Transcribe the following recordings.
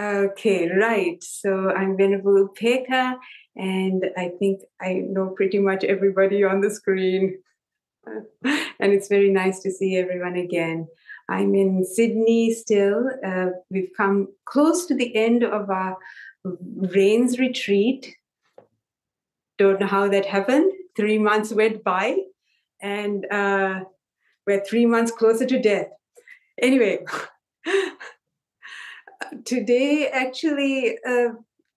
Okay, right. So I'm Venerable Upekkha, and I think I know pretty much everybody on the screen. and it's very nice to see everyone again. I'm in Sydney still. Uh, we've come close to the end of our rains retreat. Don't know how that happened. Three months went by, and uh, we're three months closer to death. Anyway, today actually uh,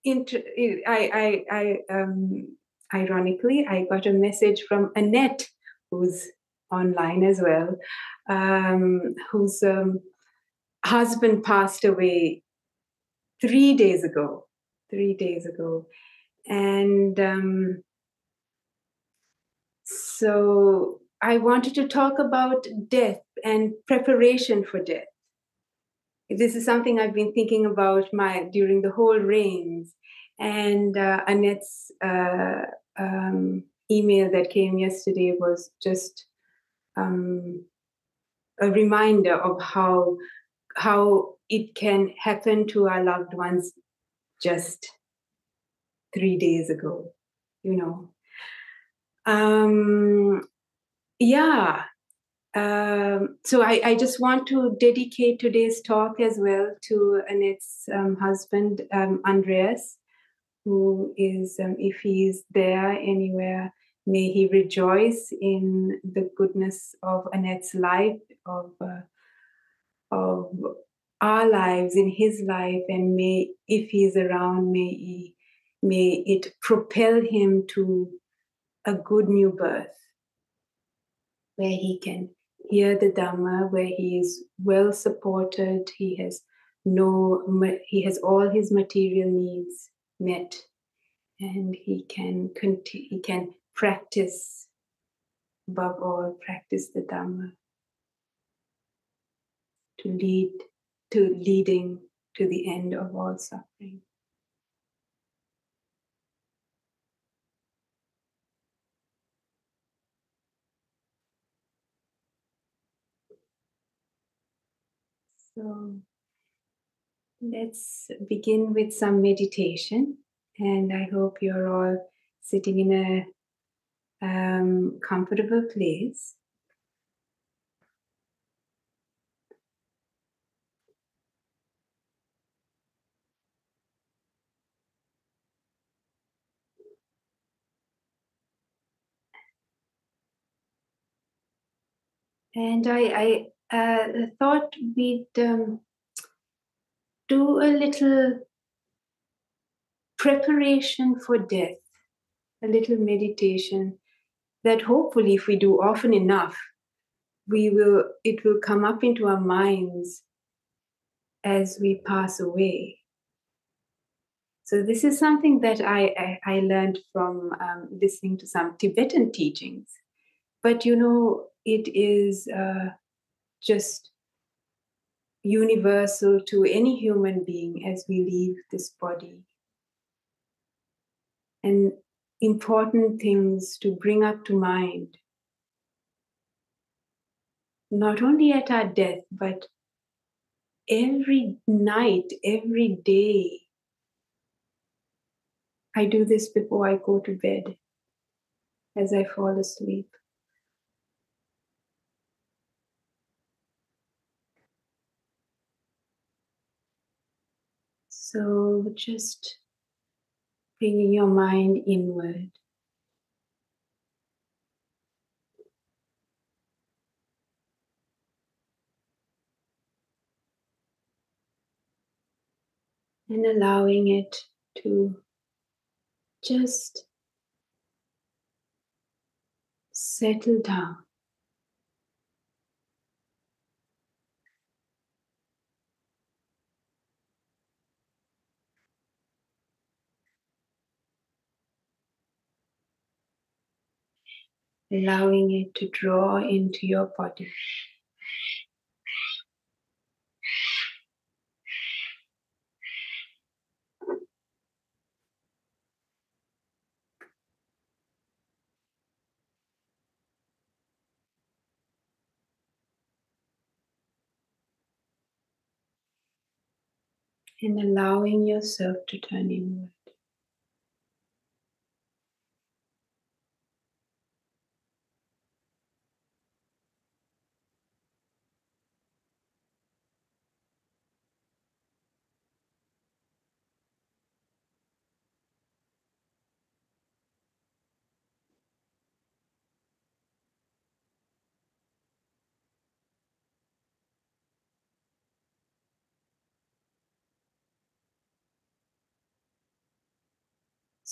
inter- I, I, I um, ironically I got a message from Annette who's online as well um, whose um, husband passed away three days ago three days ago. And um, so I wanted to talk about death and preparation for death this is something I've been thinking about my during the whole rains. And uh, Annette's uh, um, email that came yesterday was just um, a reminder of how how it can happen to our loved ones just three days ago. You know. Um, yeah, um, so I, I, just want to dedicate today's talk as well to Annette's um, husband, um, Andreas, who is, um, if he is there anywhere, may he rejoice in the goodness of Annette's life, of, uh, of our lives, in his life, and may, if he is around, may, he, may it propel him to a good new birth where he can hear the Dhamma where he is well supported, he has no, he has all his material needs met, and he can continue, he can practice above all, practice the Dhamma to lead to leading to the end of all suffering. So let's begin with some meditation. And I hope you're all sitting in a um, comfortable place. And I, I uh, thought we'd um, do a little preparation for death, a little meditation that hopefully, if we do often enough, we will it will come up into our minds as we pass away. So this is something that I I, I learned from um, listening to some Tibetan teachings, but you know it is. Uh, just universal to any human being as we leave this body. And important things to bring up to mind, not only at our death, but every night, every day. I do this before I go to bed as I fall asleep. So just bringing your mind inward. And allowing it to just settle down. Allowing it to draw into your body. and allowing yourself to turn inward.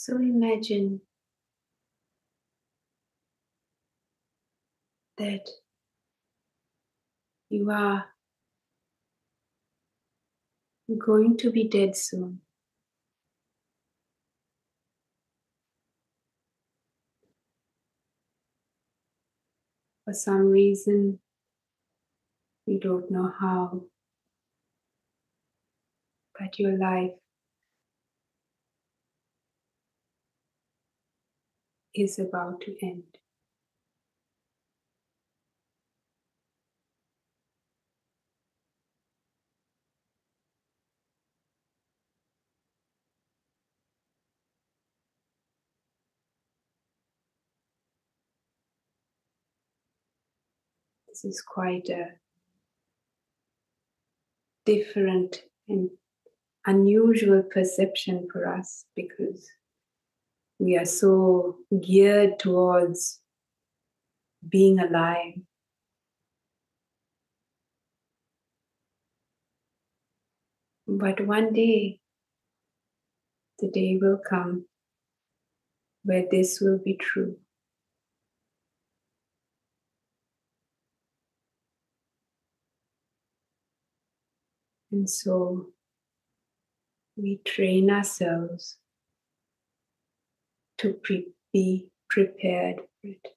So imagine that you are going to be dead soon. For some reason, you don't know how, but your life is about to end. This is quite a different and unusual perception for us because we are so geared towards being alive. But one day, the day will come where this will be true. And so we train ourselves to pre- be prepared for it.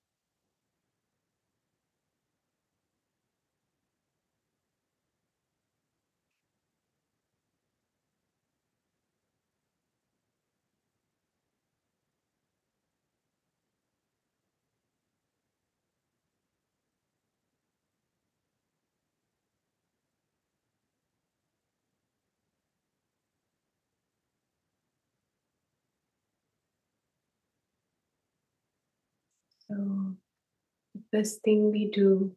So, the first thing we do.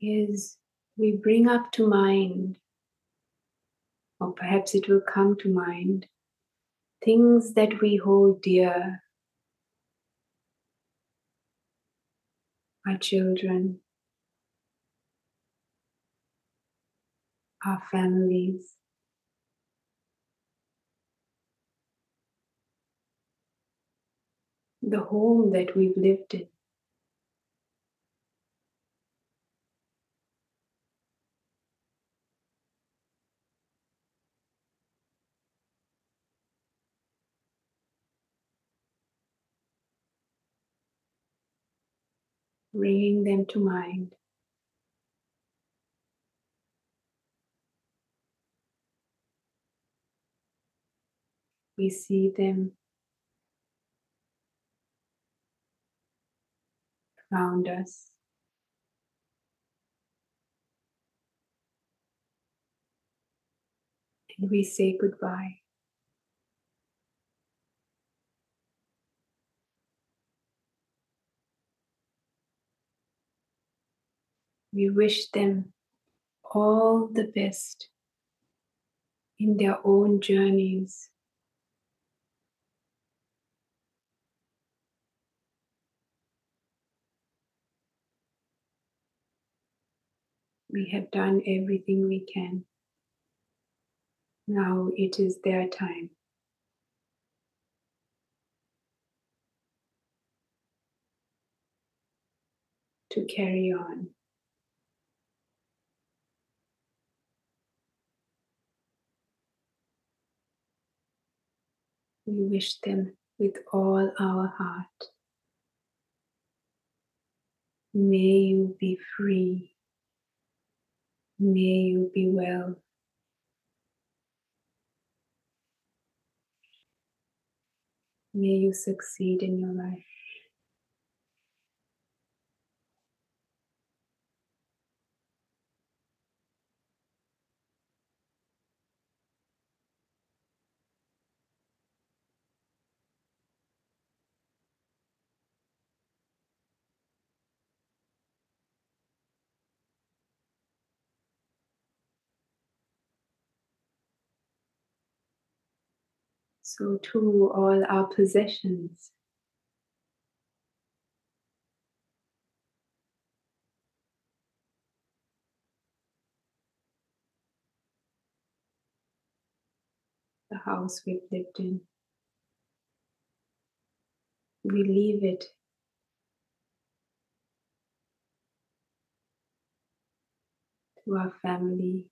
Is we bring up to mind, or perhaps it will come to mind, things that we hold dear. Our children, our families, the home that we've lived in. Bringing them to mind. We see them around us. And we say goodbye. We wish them all the best in their own journeys. We have done everything we can. Now it is their time. To carry on. We wish them with all our heart. May you be free. May you be well. May you succeed in your life. So, too, all our possessions. The house we've lived in. We leave it to our family.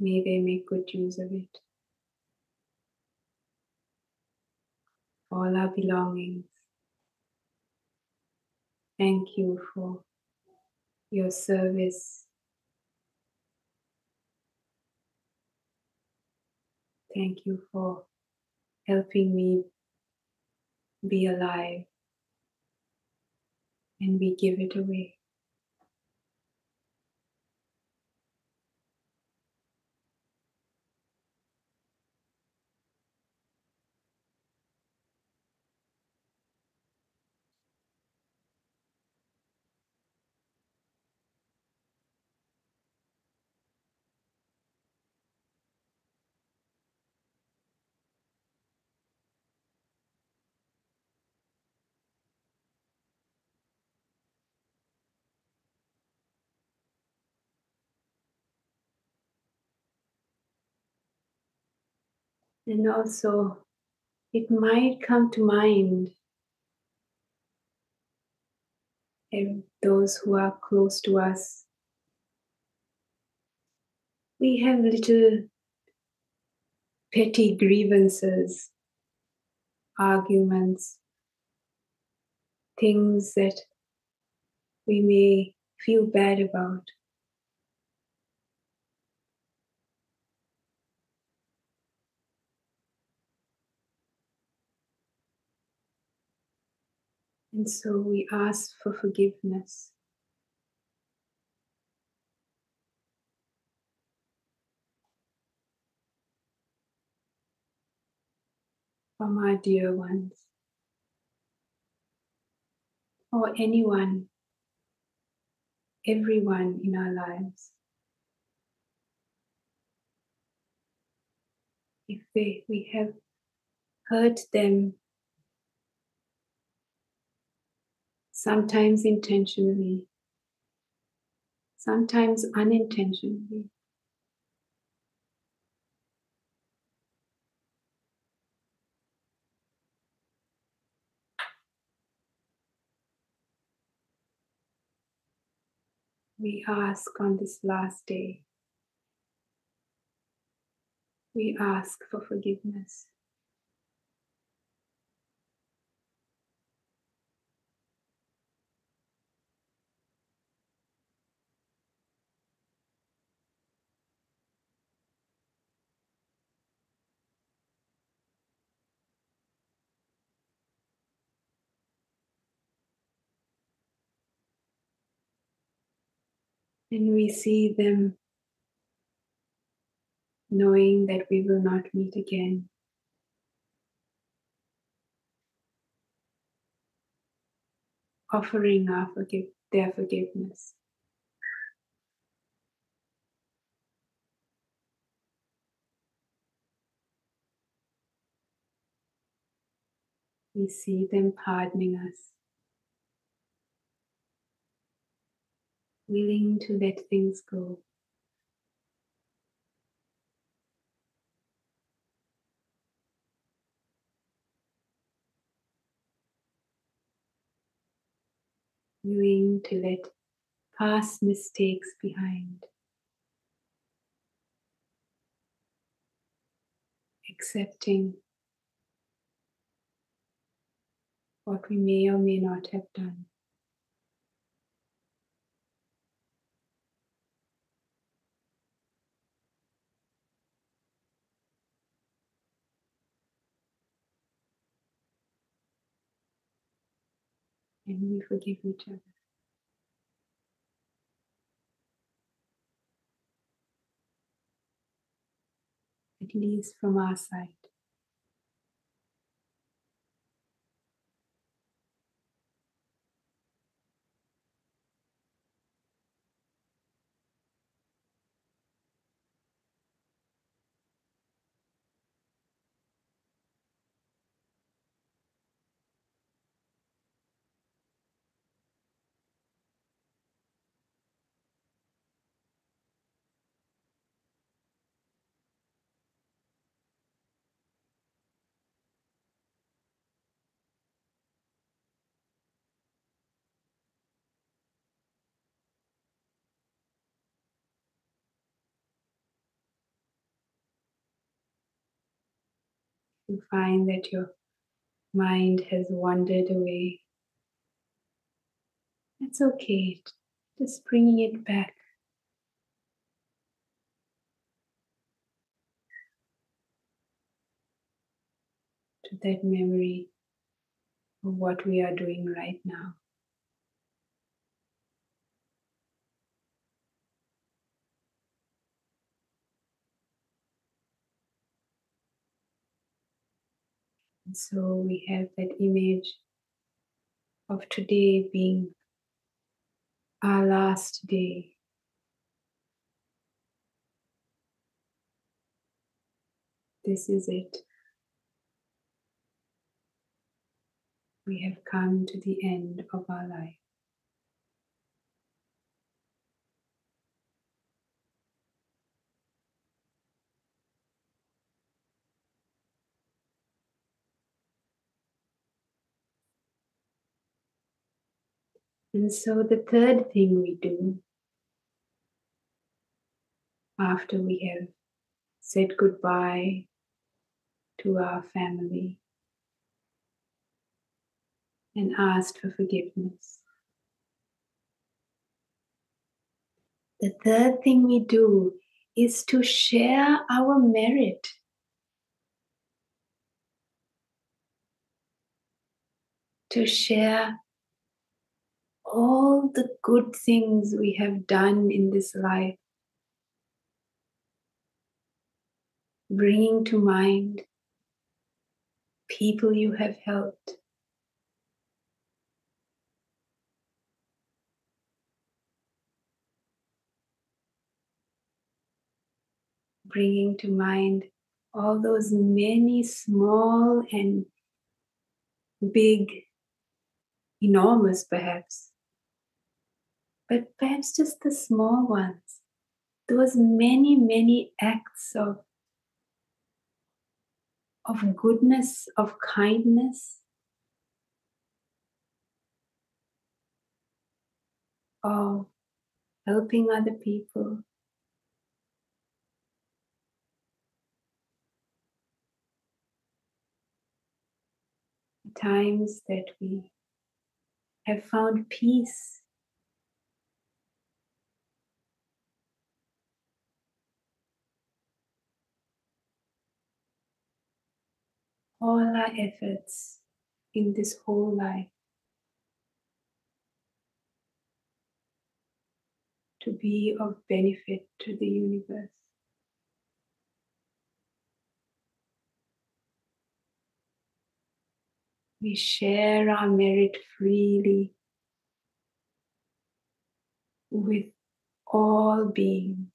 May they make good use of it. All our belongings. Thank you for your service. Thank you for helping me be alive and we give it away. And also, it might come to mind if those who are close to us. We have little petty grievances, arguments, things that we may feel bad about. And so we ask for forgiveness. For my dear ones, or anyone, everyone in our lives. If they, we have hurt them sometimes intentionally, sometimes unintentionally. We ask on this last day, we ask for forgiveness. And we see them knowing that we will not meet again. Offering our forgive, their forgiveness. We see them pardoning us. Willing to let things go. Willing to let past mistakes behind. Accepting what we may or may not have done. And we forgive each other. At least from our side. You find that your mind has wandered away, That's okay. Just bringing it back. To that memory of what we are doing right now. And so we have that image of today being our last day. This is it. We have come to the end of our life. And so the third thing we do after we have said goodbye to our family and asked for forgiveness. The third thing we do is to share our merit. To share all the good things we have done in this life, bringing to mind people you have helped. Bringing to mind all those many small and big, enormous perhaps, but perhaps just the small ones. Those many, many acts of, of goodness, of kindness, of helping other people. The Times that we have found peace all our efforts in this whole life to be of benefit to the universe. We share our merit freely with all beings.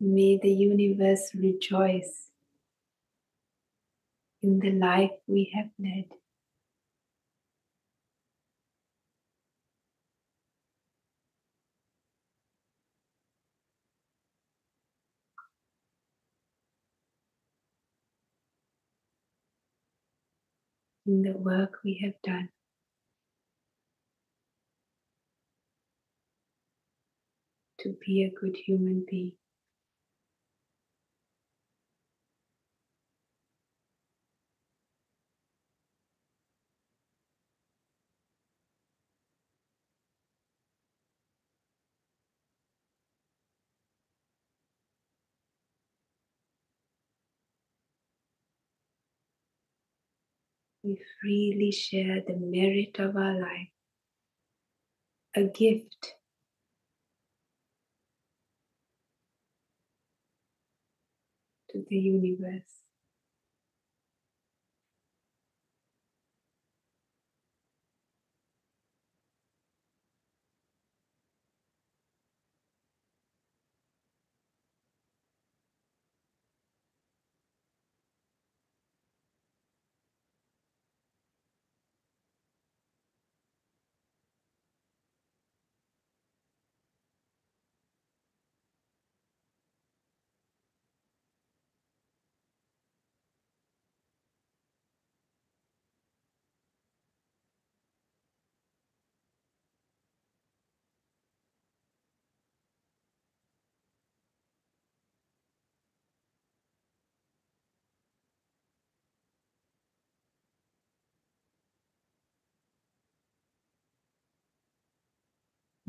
May the universe rejoice in the life we have led. In the work we have done. To be a good human being. We freely share the merit of our life, a gift to the universe.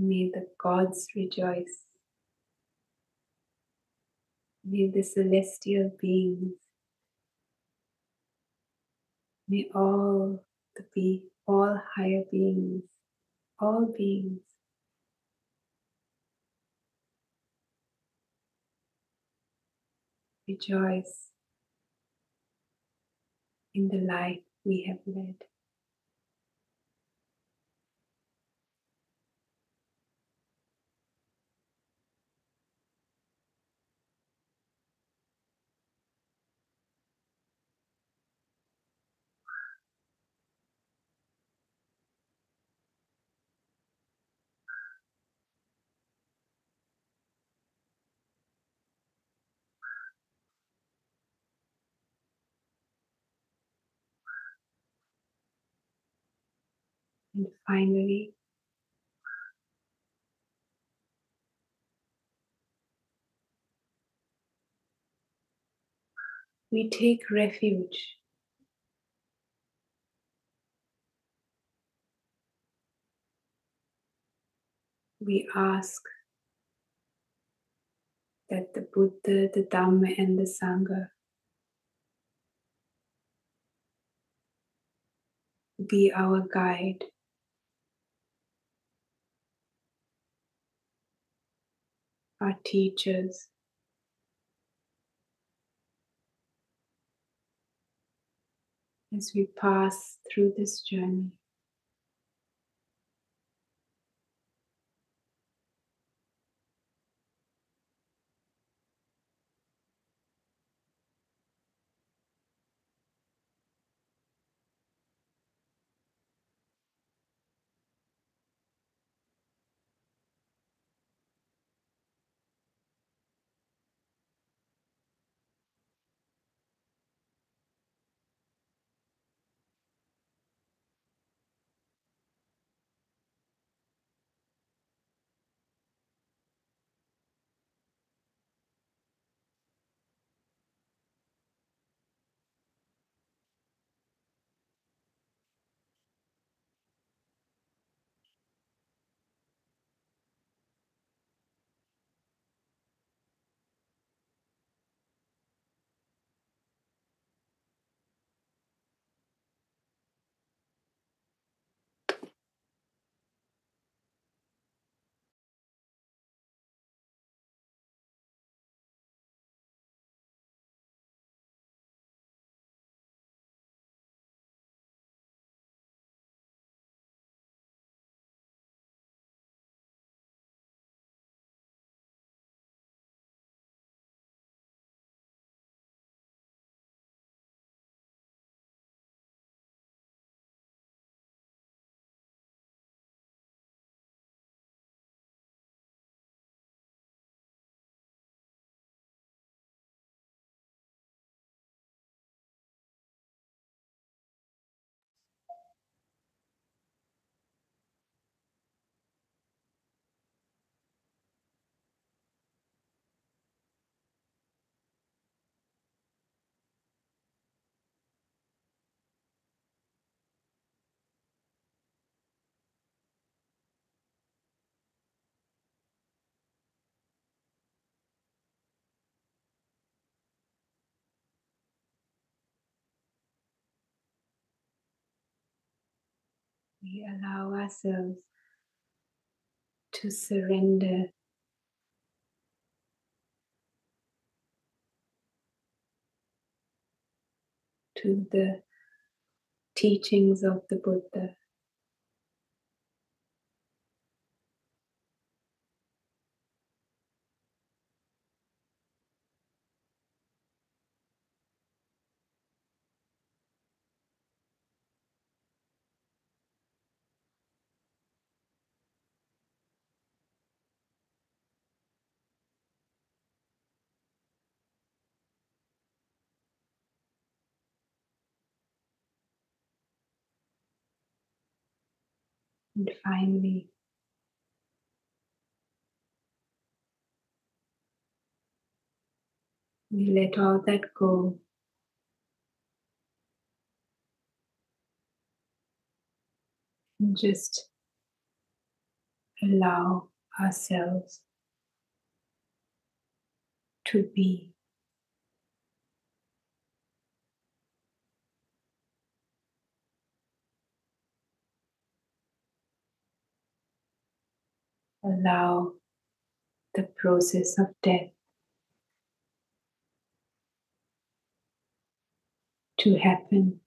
May the gods rejoice. May the celestial beings, may all the be all higher beings, all beings rejoice in the life we have led. And finally, we take refuge we ask that the Buddha, the Dhamma, and the Sangha be our guide. Our teachers, as we pass through this journey. We allow ourselves to surrender to the teachings of the Buddha. And finally, we let all that go. And just allow ourselves to be. Allow the process of death to happen.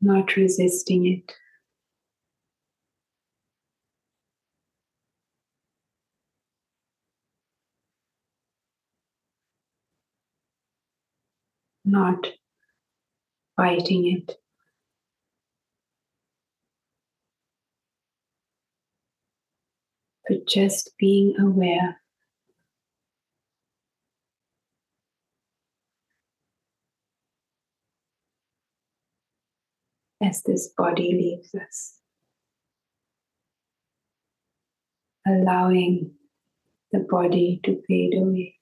Not resisting it. Not fighting it. But just being aware as this body leaves us. Allowing the body to fade away.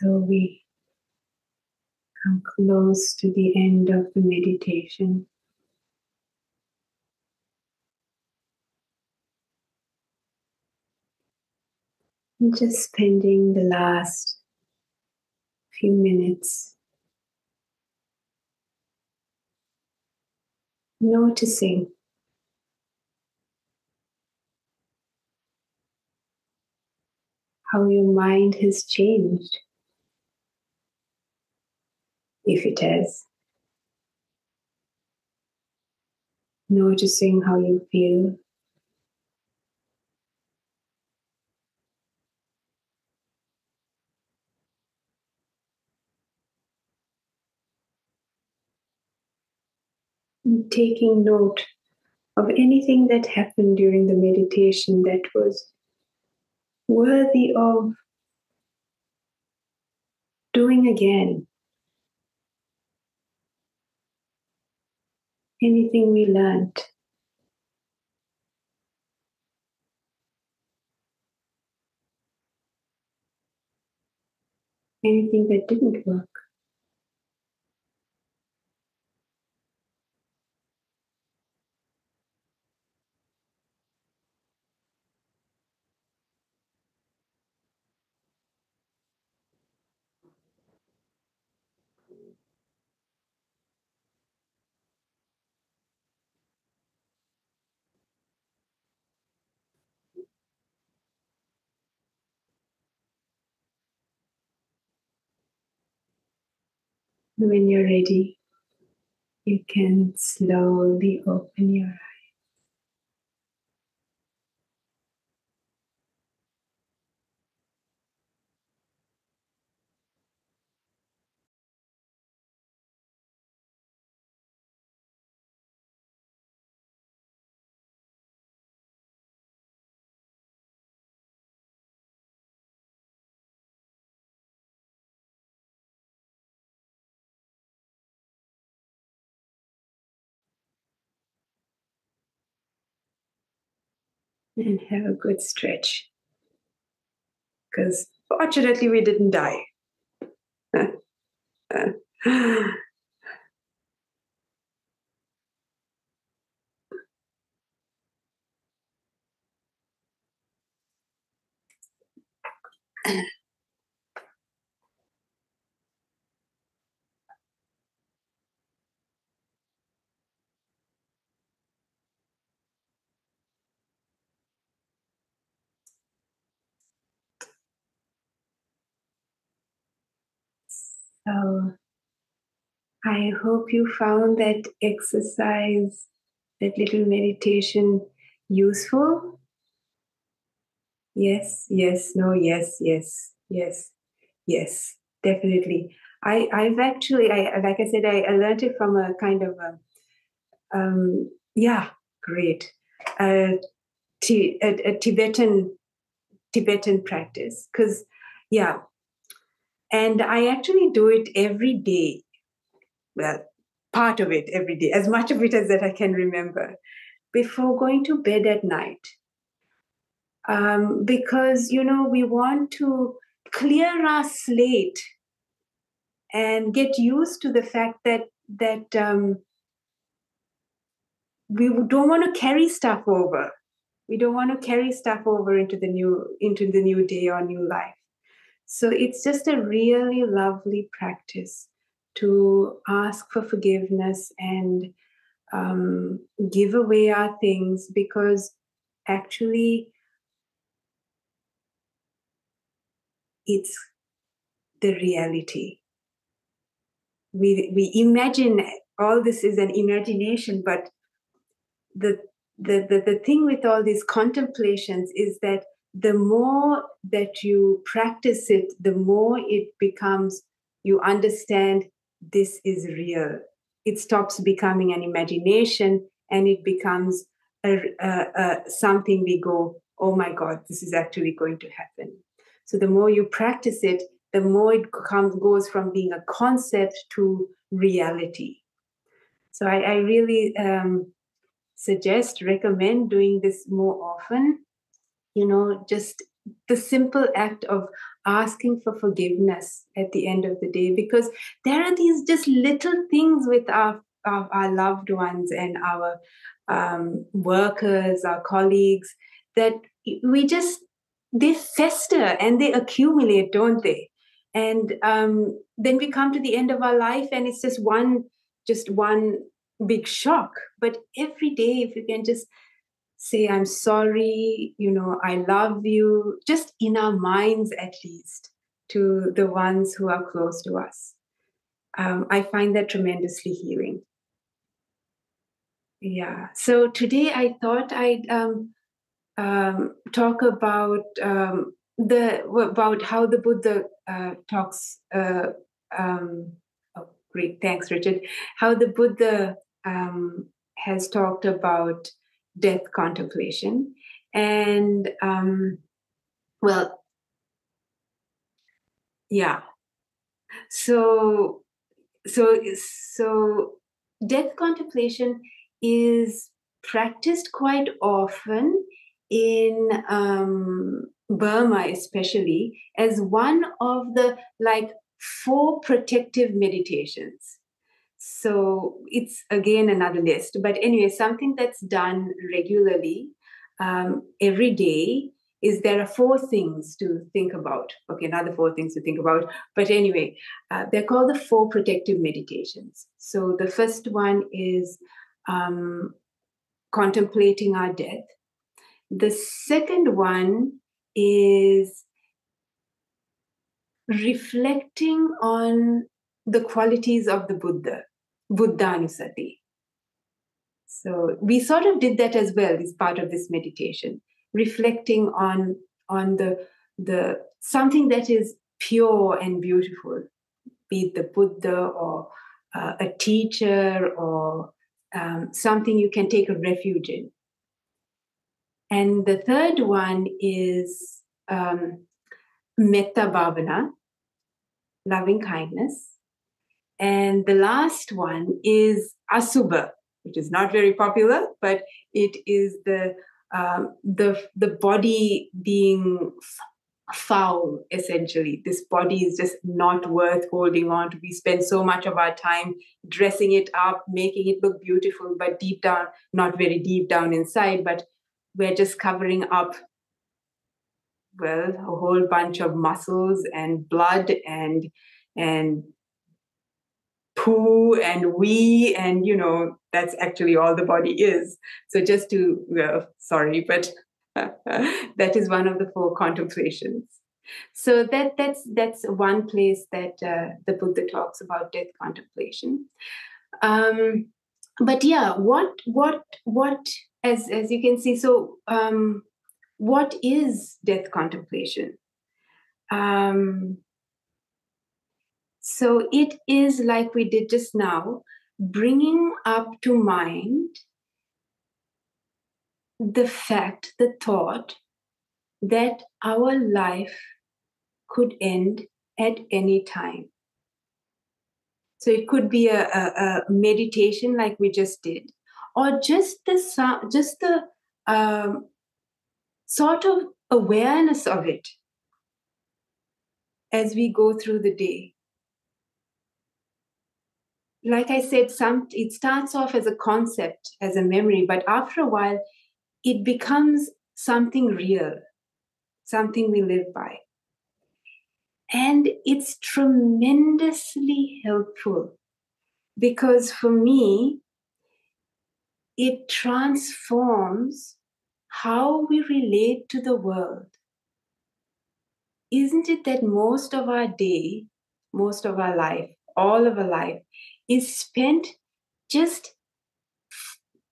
So we come close to the end of the meditation. And just spending the last few minutes noticing how your mind has changed if it is. Noticing how you feel. And taking note of anything that happened during the meditation that was worthy of doing again. Anything we learned. Anything that didn't work. When you're ready, you can slowly open your eyes. And have a good stretch. Because fortunately, we didn't die. So I hope you found that exercise, that little meditation useful. Yes, yes, no, yes, yes, yes, yes, definitely. I, I've actually, I like I said, I, I learned it from a kind of a, um, yeah, great, a Tibetan Tibetan practice because, yeah, and I actually do it every day. Well, part of it every day, as much of it as that I can remember, before going to bed at night. Um, because, you know, we want to clear our slate and get used to the fact that that um, we don't want to carry stuff over. We don't want to carry stuff over into the new into the new day or new life. So it's just a really lovely practice to ask for forgiveness and um, give away our things because actually it's the reality. We, we imagine all this is an imagination, but the, the, the, the thing with all these contemplations is that the more that you practice it, the more it becomes, you understand this is real. It stops becoming an imagination and it becomes a, a, a, something we go, oh my God, this is actually going to happen. So the more you practice it, the more it comes, goes from being a concept to reality. So I, I really um, suggest, recommend doing this more often you know just the simple act of asking for forgiveness at the end of the day because there are these just little things with our our, our loved ones and our um, workers our colleagues that we just they fester and they accumulate don't they? And um, then we come to the end of our life and it's just one just one big shock. But every day if you can just say, I'm sorry, you know, I love you, just in our minds at least, to the ones who are close to us. Um, I find that tremendously healing. Yeah. So today I thought I'd um, um, talk about um, the about how the Buddha uh, talks. Uh, um, oh, great, thanks, Richard. How the Buddha um, has talked about death contemplation. And um, well, yeah. So, so, so death contemplation is practiced quite often in um, Burma, especially, as one of the like four protective meditations. So it's again another list. But anyway, something that's done regularly um, every day is there are four things to think about. Okay, another four things to think about. But anyway, uh, they're called the four protective meditations. So the first one is um, contemplating our death. The second one is reflecting on the qualities of the Buddha. Buddhanussati. So we sort of did that as well as part of this meditation, reflecting on on the the something that is pure and beautiful, be it the Buddha or uh, a teacher or um, something you can take a refuge in. And the third one is um, metta bhavana, loving kindness. And the last one is Asubha, which is not very popular, but it is the um, the the body being foul essentially. This body is just not worth holding on to. We spend so much of our time dressing it up making it look beautiful but deep down not very deep down inside but we're just covering up well a whole bunch of muscles and blood and and poo and wee and you know that's actually all the body is. So just to well sorry but that is one of the four contemplations. So that that's that's one place that uh, the buddha talks about death contemplation. Um but yeah what what what as as you can see so um what is death contemplation? Um so it is like we did just now, bringing up to mind the fact, the thought that our life could end at any time. So it could be a, a, a meditation like we just did, or just the just the um, sort of awareness of it as we go through the day like I said, some it starts off as a concept, as a memory, but after a while, it becomes something real, something we live by. And it's tremendously helpful because for me, it transforms how we relate to the world. Isn't it that most of our day, most of our life, all of our life is spent just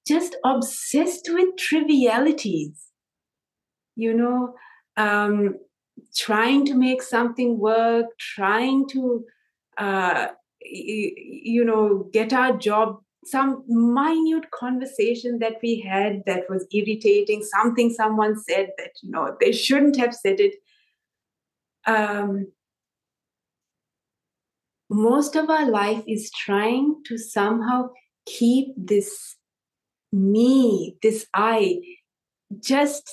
just obsessed with trivialities. You know um, trying to make something work trying to uh, you, know get our job some minute conversation that we had that was irritating something someone said that you know they shouldn't have said it. Um, most of our life is trying to somehow keep this me this i just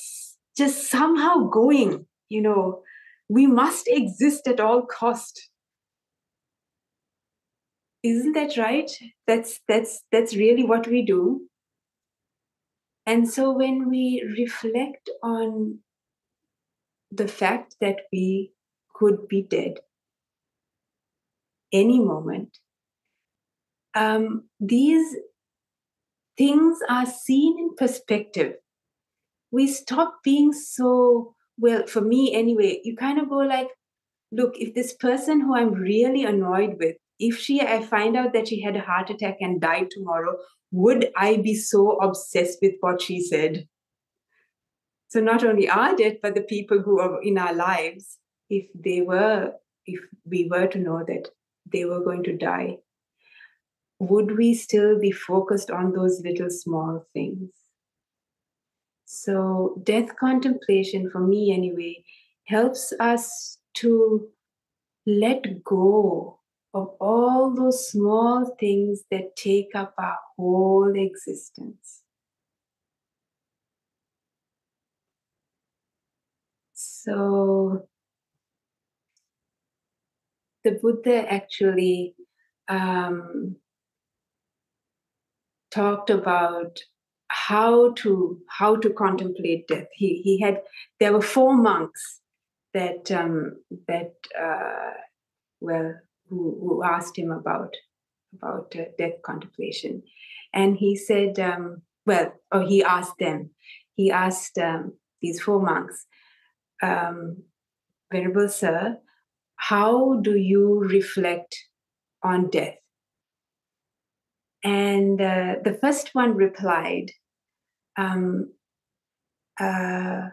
just somehow going you know. We must exist at all cost. Isn't that right? That's that's that's really what we do. And so when we reflect on the fact that we could be dead any moment. Um, these things are seen in perspective. We stop being so, well, for me anyway, you kind of go like, look, if this person who I'm really annoyed with, if she, I find out that she had a heart attack and died tomorrow, would I be so obsessed with what she said? So not only our death, but the people who are in our lives, if they were, if we were to know that they were going to die, would we still be focused on those little small things? So, death contemplation, for me anyway, helps us to let go of all those small things that take up our whole existence. So, the Buddha actually um, talked about how to how to contemplate death. He he had there were four monks that um, that uh, well who, who asked him about about uh, death contemplation, and he said um, well or he asked them he asked um, these four monks um, venerable sir how do you reflect on death? And uh, the first one replied, um, uh,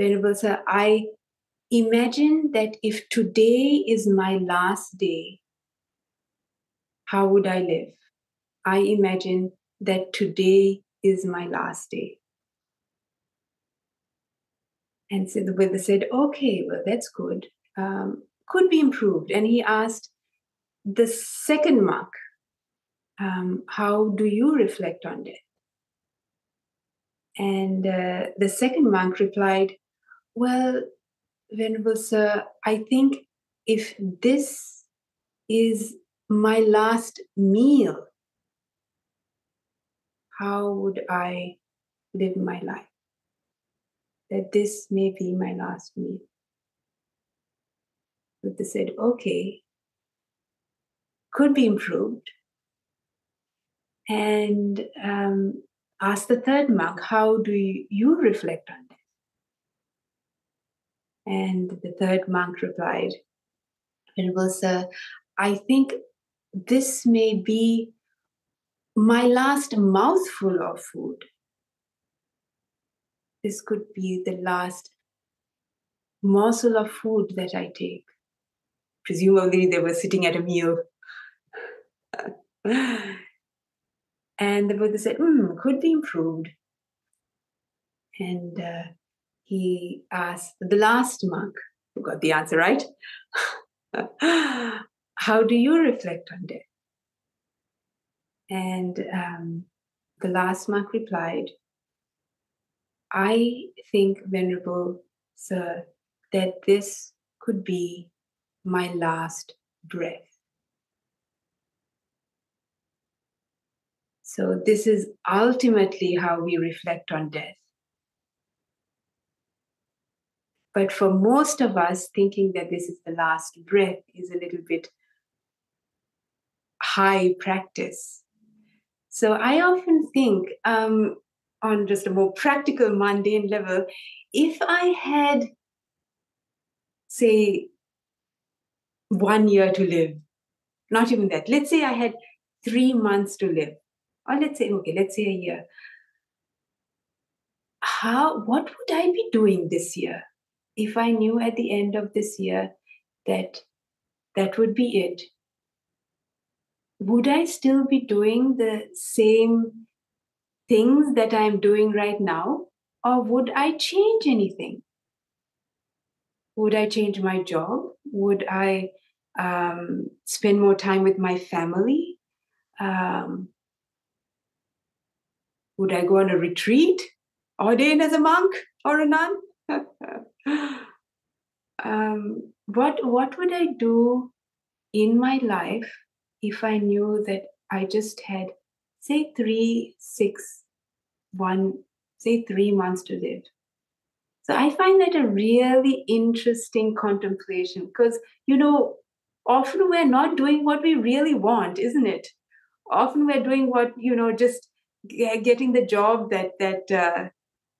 Venerable Sir, I imagine that if today is my last day, how would I live? I imagine that today is my last day. And so the Buddha said, okay, well, that's good um, could be improved. And he asked the second monk, um, How do you reflect on death? And uh, the second monk replied, Well, Venerable Sir, I think if this is my last meal, how would I live my life? That this may be my last meal. Buddha said, okay, could be improved. And um, asked the third monk, how do you, you reflect on this? And the third monk replied, Venerable Sir, I think this may be my last mouthful of food. This could be the last morsel of food that I take. Presumably, they were sitting at a meal. and the Buddha said, hmm, could be improved. And uh, he asked the last monk, who got the answer right, how do you reflect on death? And um, the last monk replied, I think, Venerable Sir, that this could be my last breath. So, this is ultimately how we reflect on death. But for most of us, thinking that this is the last breath is a little bit high practice. So I often think, um, on just a more practical, mundane level, if I had, say, one year to live, not even that, let's say I had three months to live, or let's say, okay, let's say a year. How, what would I be doing this year if I knew at the end of this year that that would be it? would I still be doing the same things that I'm doing right now? Or would I change anything? Would I change my job? Would I um, spend more time with my family? Um, would I go on a retreat, ordain as a monk or a nun? um, what what would I do in my life if I knew that I just had, say, three, six, one, say, three months to live. So I find that a really interesting contemplation because, you know, often we're not doing what we really want, isn't it? Often we're doing what, you know, just getting the job that, that, uh,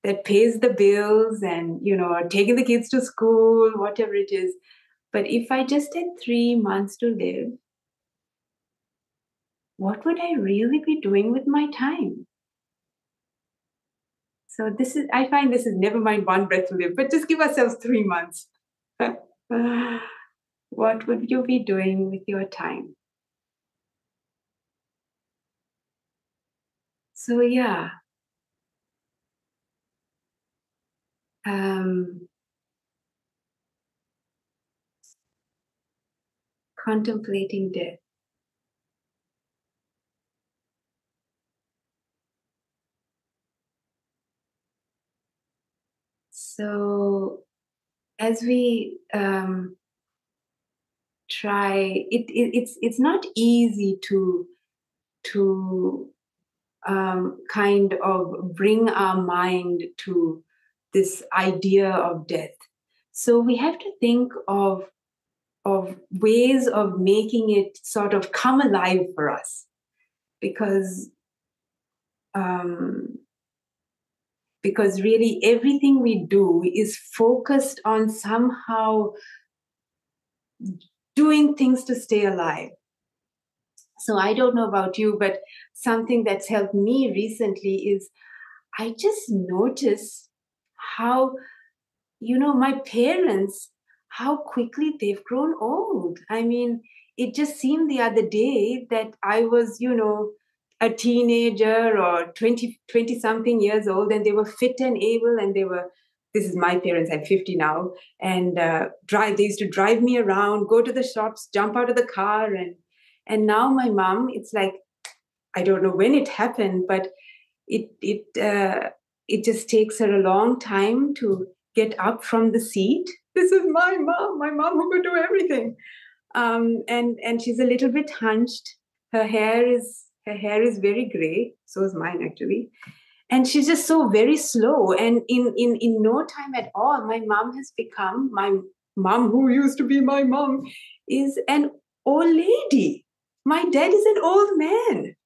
that pays the bills and, you know, taking the kids to school, whatever it is. But if I just had three months to live, what would I really be doing with my time? So this is I find this is never mind one breath to live, but just give ourselves three months. what would you be doing with your time? So yeah. Um, contemplating death. So as we um, try, it, it, it's it's not easy to to um, kind of bring our mind to this idea of death. So we have to think of of ways of making it sort of come alive for us, because um, because really everything we do is focused on somehow doing things to stay alive. So I don't know about you, but something that's helped me recently is I just notice how, you know, my parents, how quickly they've grown old. I mean, it just seemed the other day that I was, you know, a teenager or 20, 20 something years old and they were fit and able and they were this is my parents i'm 50 now and uh, drive they used to drive me around go to the shops jump out of the car and and now my mom it's like i don't know when it happened but it it uh, it just takes her a long time to get up from the seat. This is my mom, my mom who could do everything. Um, and and she's a little bit hunched. Her hair is her hair is very gray. So is mine actually. And she's just so very slow. And in in in no time at all, my mom has become my mom who used to be my mom is an old lady. My dad is an old man.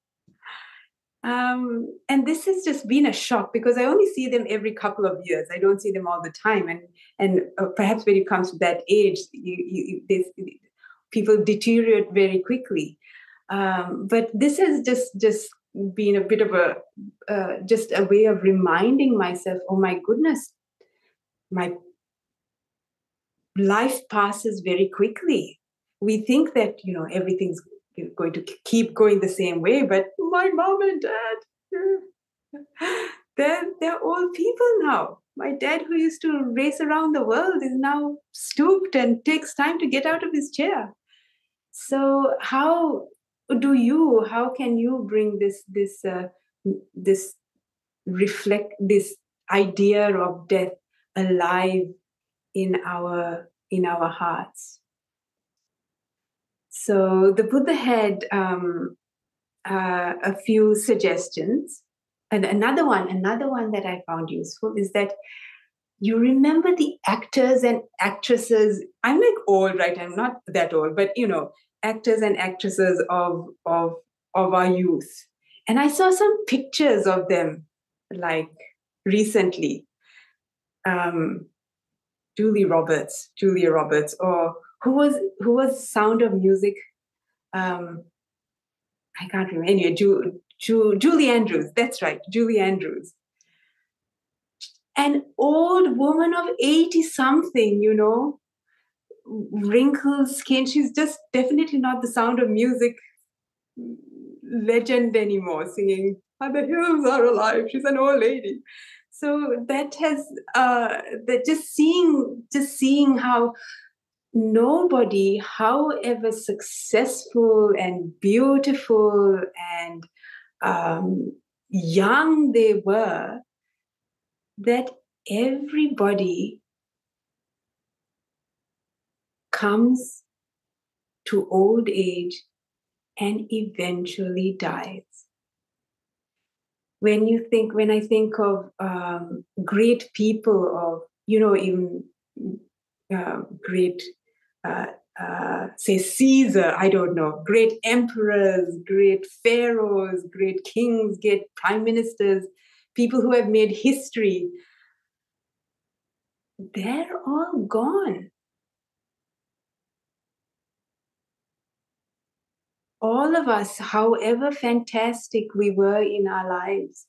Um, and this has just been a shock because I only see them every couple of years. I don't see them all the time, and and uh, perhaps when it comes to that age, you, you, this, people deteriorate very quickly. Um, but this has just just been a bit of a uh, just a way of reminding myself, oh my goodness, my life passes very quickly. We think that you know everything's going to keep going the same way. But my mom and dad, they're, they're old people now. My dad, who used to race around the world, is now stooped and takes time to get out of his chair. So, how do you? How can you bring this this uh, this reflect this idea of death alive in our in our hearts? So the Buddha had um, uh, a few suggestions. And another one, another one that I found useful is that you remember the actors and actresses. I'm like old, right? I'm not that old, but you know, actors and actresses of of of our youth. And I saw some pictures of them like recently. Um, Julie Roberts, Julia Roberts, or who was who was Sound of Music? Um, I can't remember. Anyway, Ju, Ju, Julie Andrews. That's right, Julie Andrews. An old woman of eighty something, you know, wrinkled skin. She's just definitely not the Sound of Music legend anymore, singing "And the hills are alive." She's an old lady. So that has uh, that just seeing just seeing how nobody, however successful and beautiful and um, young they were, that everybody comes to old age and eventually dies. When you think, when I think of um, great people, of you know, even uh, great uh, uh, say Caesar, I don't know, great emperors, great pharaohs, great kings, great prime ministers, people who have made history, they're all gone. All of us, however fantastic we were in our lives,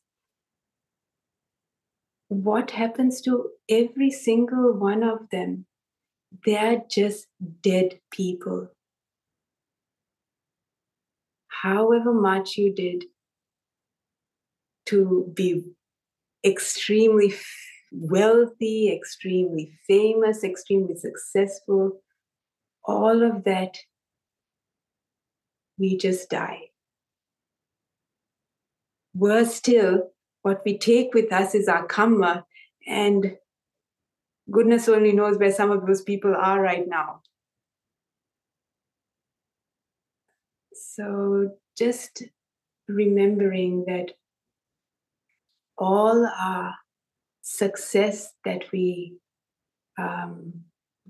what happens to every single one of them? they're just dead people. However much you did to be extremely wealthy, extremely famous, extremely successful, all of that, we just die. Worse still, what we take with us is our karma, and goodness only knows where some of those people are right now. So just remembering that all our success that we um,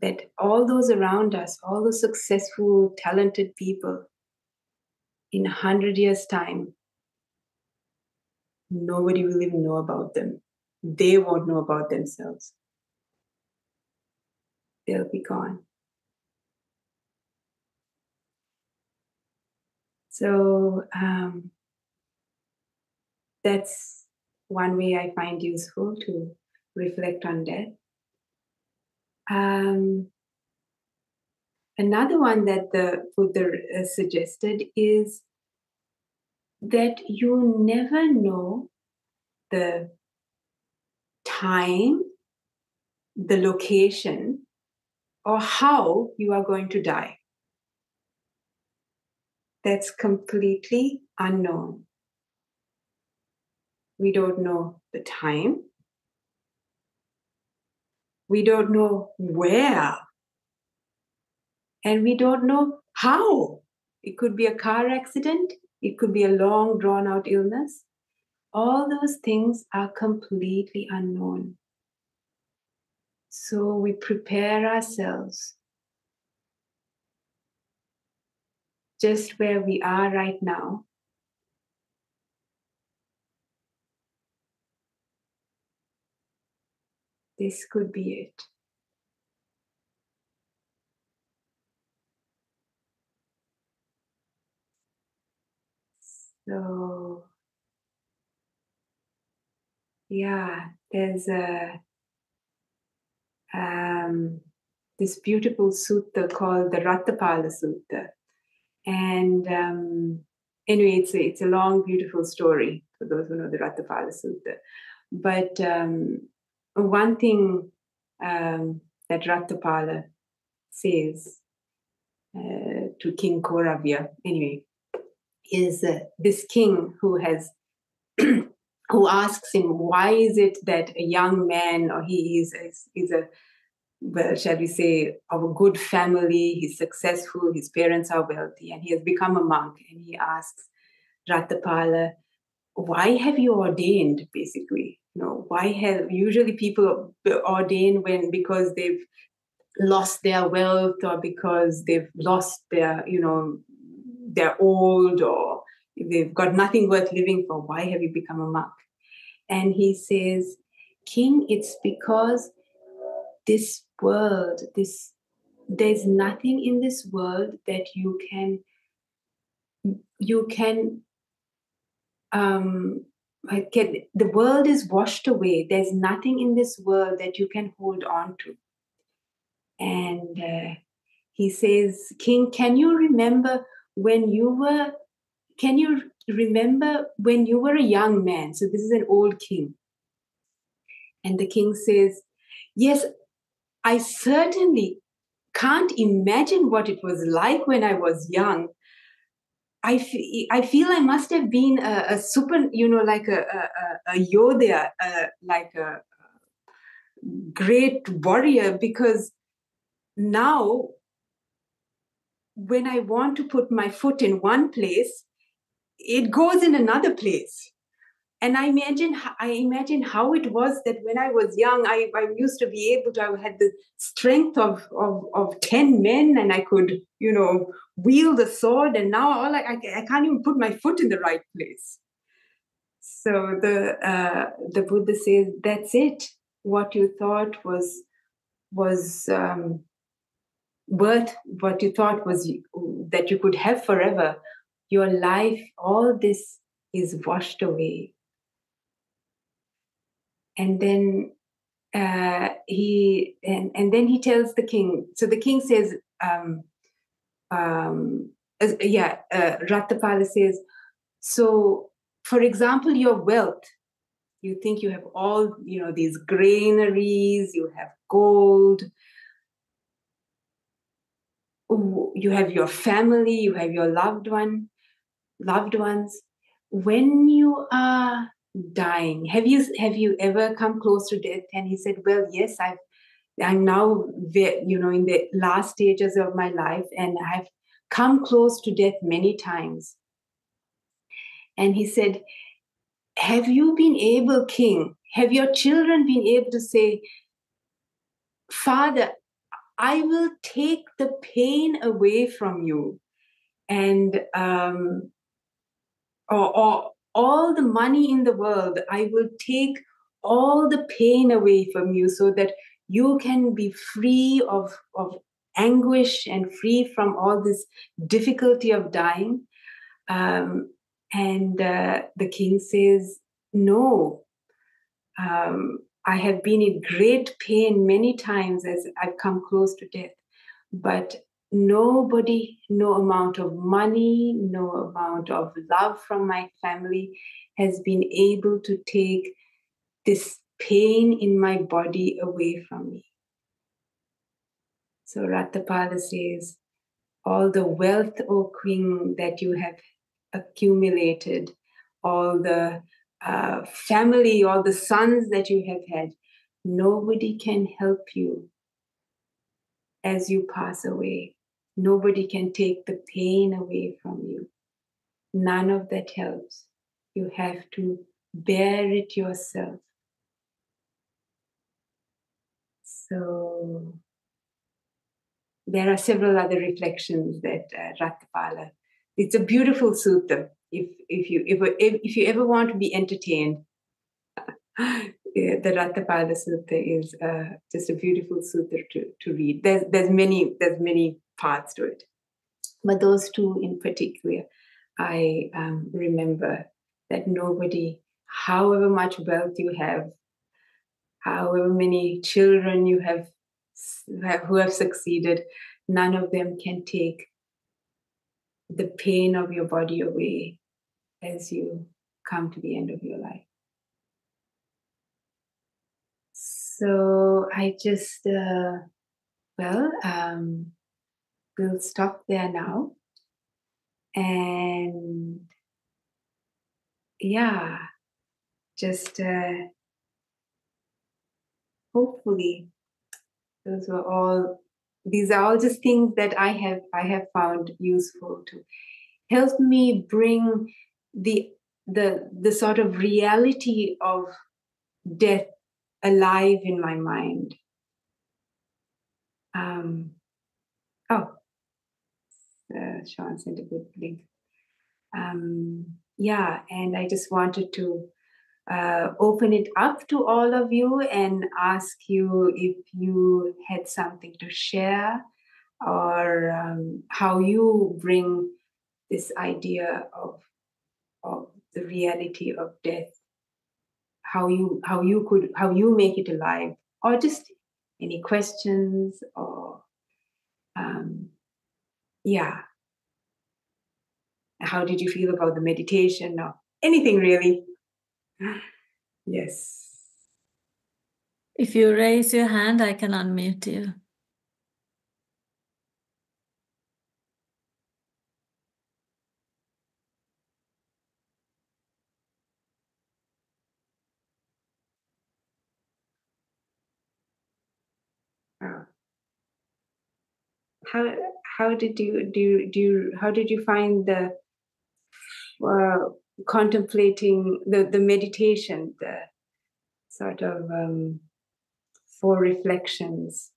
that all those around us all the successful talented people in a hundred years time nobody will even know about them they won't know about themselves they'll be gone. So um, that's one way I find useful to reflect on death. Um, another one that the Buddha uh, suggested is that you never know the time, the location, or how you are going to die. That's completely unknown. We don't know the time, We don't know where. And we don't know how. It could be a car accident, it could be a long, drawn out illness. All those things are completely unknown. So we prepare ourselves just where we are right now. This could be it. So, yeah, there's a um, this beautiful sutta called the Ratthapala Sutta, and um, anyway, it's a, it's a long, beautiful story for those who know the Ratthapala Sutta. But um, one thing um, that Ratthapala says uh, to King Koravya, anyway, is uh, this king who has who asks him why is it that a young man or he is is, is a well, shall we say, of a good family, he's successful, his parents are wealthy, and he has become a monk. And he asks Ratthapala, why have you ordained, basically? You know, why have usually people ordain when because they've lost their wealth or because they've lost their, you know, they're old or they've got nothing worth living for. Why have you become a monk? And he says, King, it's because this world, this there's nothing in this world that you can you can um the world is washed away there's nothing in this world that you can hold on to and uh, he says king can you remember when you were can you remember when you were a young man? So this is an old king. And the king says yes i certainly can't imagine what it was like when i was young. I, f- I feel I must have been a, a super, you know, like a, a, a Yoda, a, like a great warrior, because now when I want to put my foot in one place, it goes in another place. And I imagine, I imagine how it was that when I was young, I, I used to be able to, I had the strength of, of, of 10 men and I could, you know, wield a sword. And now all I, I, I can't even put my foot in the right place. So the, uh, the Buddha says, that's it. What you thought was, was, um, worth what you thought was that you could have forever. Your life all this is washed away. And then uh, he and, and then he tells the king. So the king says um, um, uh, yeah uh, Ratthapala says so for example your wealth. You think you have all you know these granaries you have gold you have your family, you have your loved one, loved ones. When you are dying, have you have you ever come close to death? And he said, Well, yes, I've I'm now you know in the last stages of my life, and I've come close to death many times. And he said, Have you been able, King? Have your children been able to say, Father, I will take the pain away from you. And um, or, or all the money in the world, I will take all the pain away from you so that you can be free of, of anguish and free from all this difficulty of dying. Um, and uh, the king says, No, um, I have been in great pain many times as I've come close to death. But nobody, no amount of money, no amount of love from my family has been able to take this pain in my body away from me. So Ratthapala says, all the wealth, O queen, that you have accumulated, all the uh, family, or the sons that you have had, nobody can help you as you pass away. Nobody can take the pain away from you. None of that helps. You have to bear it yourself. So there are several other reflections that uh. It's a beautiful sutta. If if you if, if, you ever want to be entertained, the Ratthapala Sutta is uh, just a beautiful sutta to, to read. There's there's many there's many parts to it, but those two in particular, I um, remember that nobody, however much wealth you have, however many children you have who have succeeded, none of them can take the pain of your body away as you come to the end of your life. So I just, uh, well, um, we'll stop there now. And yeah, just uh, hopefully those were all these are all just things that I have I have found useful to help me bring the the the sort of reality of death alive in my mind. Um, oh, uh, Sean sent a good link. Um, yeah, and I just wanted to uh, open it up to all of you and ask you if you had something to share or um, how you bring this idea of, of the reality of death. How you how you could how you make it alive or just any questions or um, yeah. How did you feel about the meditation or anything really? Yes. If you raise your hand i can unmute you how how did you do do you, how did you find the uh, contemplating the the meditation the sort of um, four reflections?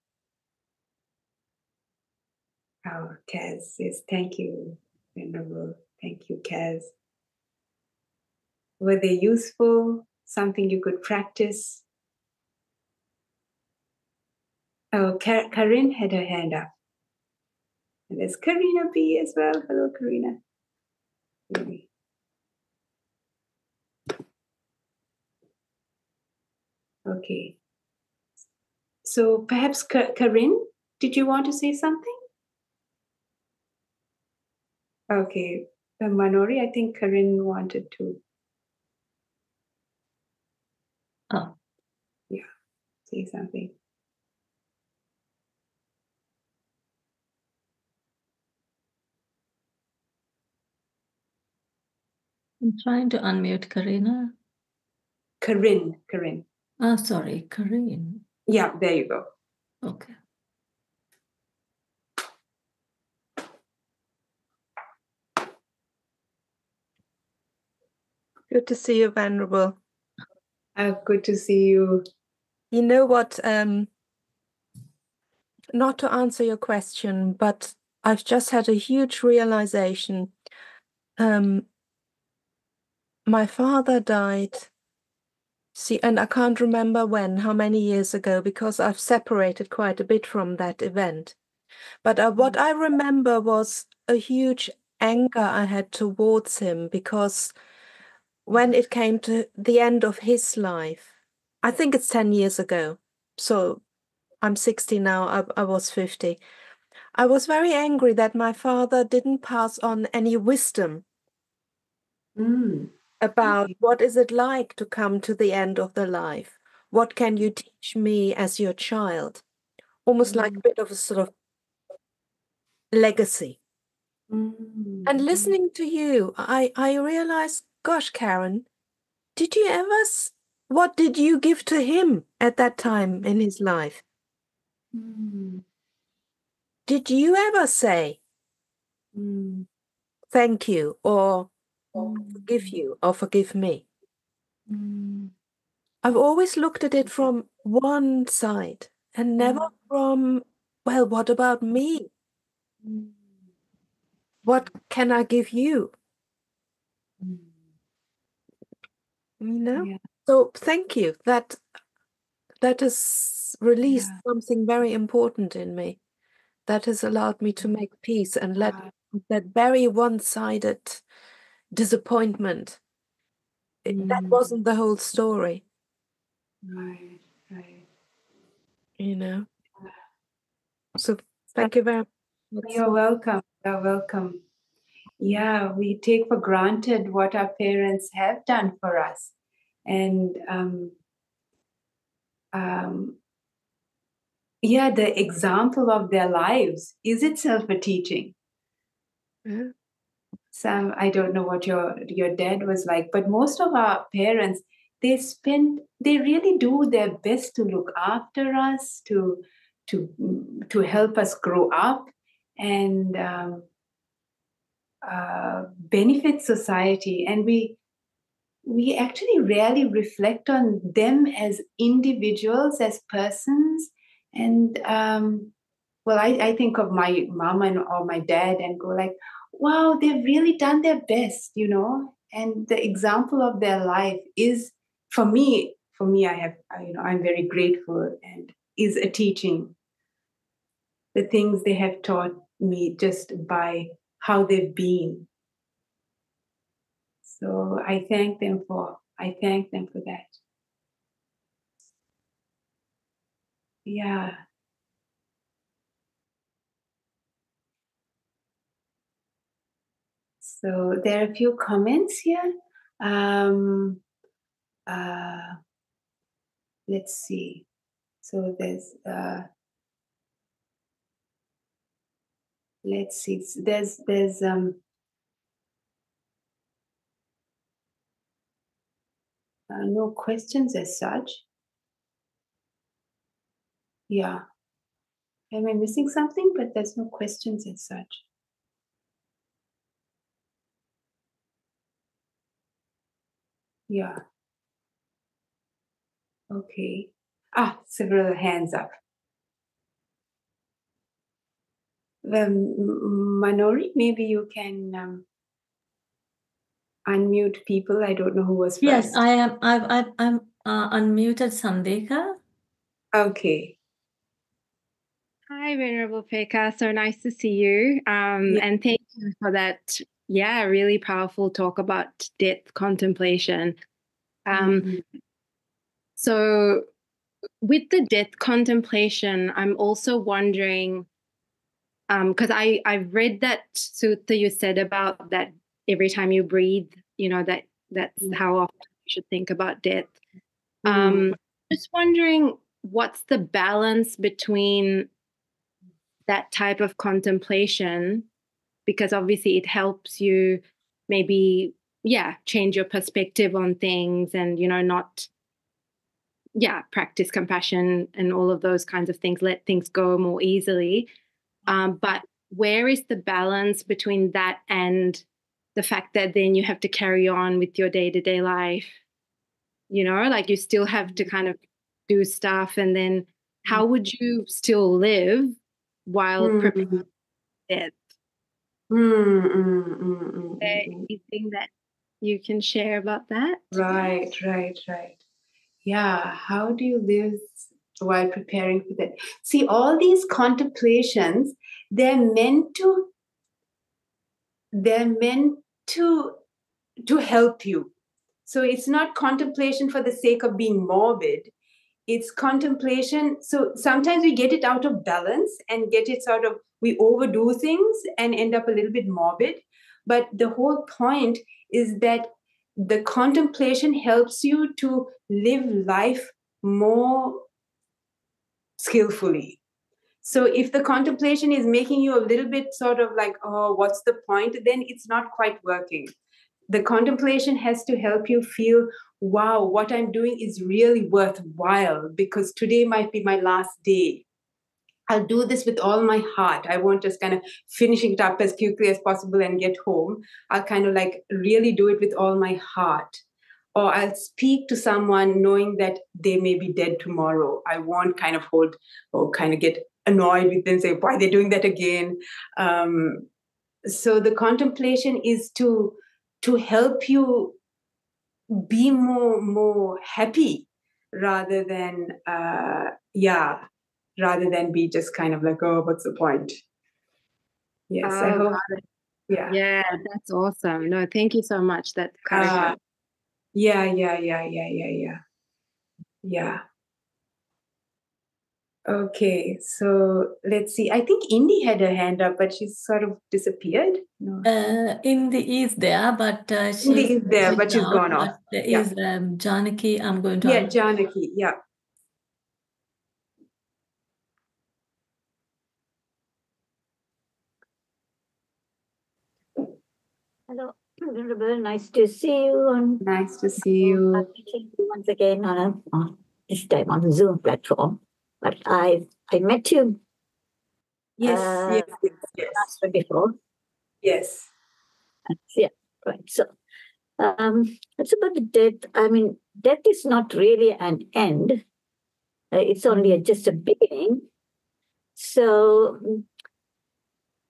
Oh Kaz says thank you venerable. Thank you Kaz. Were they useful? Something you could practice? Oh Kar- Karin had her hand up and there's Karina B as well. Hello, Karina. Okay. So perhaps Karin, did you want to say something? Okay. Uh, Manori, I think Karin wanted to. Oh. Yeah, say something. I'm trying to unmute Karina. Karin, Karin. Oh, sorry, Karin. Yeah, there you go. Okay. Good to see you, Venerable. Uh, good to see you. You know what? Um, not to answer your question, but I've just had a huge realization. Um, my father died. See and i can't remember when how many years ago because i've separated quite a bit from that event. But uh, what i remember was a huge anger i had towards him because when it came to the end of his life i think it's 10 years ago so i'm 60 now i, I was 50 i was very angry that my father didn't pass on any wisdom. Mm about what is it like to come to the end of the life what can you teach me as your child almost mm-hmm. like a bit of a sort of legacy mm-hmm. and listening to you i i realized gosh karen did you ever what did you give to him at that time in his life? Mm. Did you ever say Mm. thank you or, or Mm. forgive you or forgive me? Mm. I've always looked at it from one side and never Mm. from, well, what about me? Mm. What can I give you? Mm. You know? Yeah. So thank you. That that has released Yeah. something very important in me. That has allowed me to make peace and let that very one-sided disappointment. it- That Mm. wasn't the whole story, Right. Right. you know. So thank you very much. You're welcome. You're welcome. Yeah, we take for granted what our parents have done for us. And um, um, yeah, the example of their lives is itself a teaching. Yeah. Sam, I don't know what your your dad was like, but most of our parents, they spend, they really do their best to look after us, to to to help us grow up, and um, uh, benefit society. And we we actually rarely reflect on them as individuals, as persons. And um, well, I, I think of my mom and or my dad and go like, wow, they've really done their best, you know. And the example of their life is, for me, for me, I have, you know, I'm very grateful and is a teaching. The things they have taught me just by how they've been. So I thank them for, I thank them for that. Yeah. So there are a few comments here. Um, uh, let's see. So there's, uh, let's see. There's there's um, uh, no questions as such. Yeah. Am I missing something? But there's no questions as such. Yeah. Okay. Ah, several hands up. The Manori, maybe you can um, unmute people. I don't know who was first. Yes, I am. I've, I've I'm uh, unmuted Sandika. Okay. Hi, Venerable Pekka. So nice to see you. Um, Yeah. And thank you for that, yeah, really powerful talk about death contemplation. Um, Mhm. So, with the death contemplation, I'm also wondering, because I I've read that sutta you said about that every time you breathe, you know that that's Mm. how often you should think about death. Um, just wondering what's the balance between that type of contemplation, because obviously it helps you maybe yeah change your perspective on things and you know not yeah practice compassion and all of those kinds of things let things go more easily. Um, but where is the balance between that and the fact that then you have to carry on with your day-to-day life? You know like you still have to kind of do stuff and then how would you still live while preparing Mm. death Mm, mm, mm, mm, mm, mm. anything that you can share about that Right, right, right. Yeah. How do you live while preparing for that? See, all these contemplations, they're meant to, they're meant to to help you. So it's not contemplation for the sake of being morbid. It's contemplation. So sometimes we get it out of balance and get it sort of, we overdo things and end up a little bit morbid. But the whole point is that the contemplation helps you to live life more skillfully. So if the contemplation is making you a little bit sort of like, oh, what's the point? Then it's not quite working. The contemplation has to help you feel wow what i'm doing is really worthwhile because today might be my last day. I'll do this with all my heart. I won't just kind of finishing it up as quickly as possible and get home. I'll kind of like really do it with all my heart. Or i'll speak to someone knowing that they may be dead tomorrow. I won't kind of hold or kind of get annoyed with them say why are they doing that again? Um, so the contemplation is to to help you be more more happy rather than uh yeah rather than be just kind of like oh what's the point yes i Oh, hope yeah Yeah, that's awesome. No, thank you so much. That Uh, clarified. yeah yeah yeah yeah yeah yeah yeah okay so let's see i think indy had her hand up but she's sort of disappeared no Uh, Indi is there, but uh, she's Indy is there, went but she's out, gone off. but There Yeah. is um, Janaki. I'm going to. yeah unmute. janaki yeah Hello, Venerable. Nice to see you on nice to see you I'm meeting you once again on a on, this time on the Zoom platform. But I I met you yes Uh, yes yes yes before. yes Yeah, right. So um it's about the death. I mean, death is not really an end. Uh, it's only a, just a beginning. So,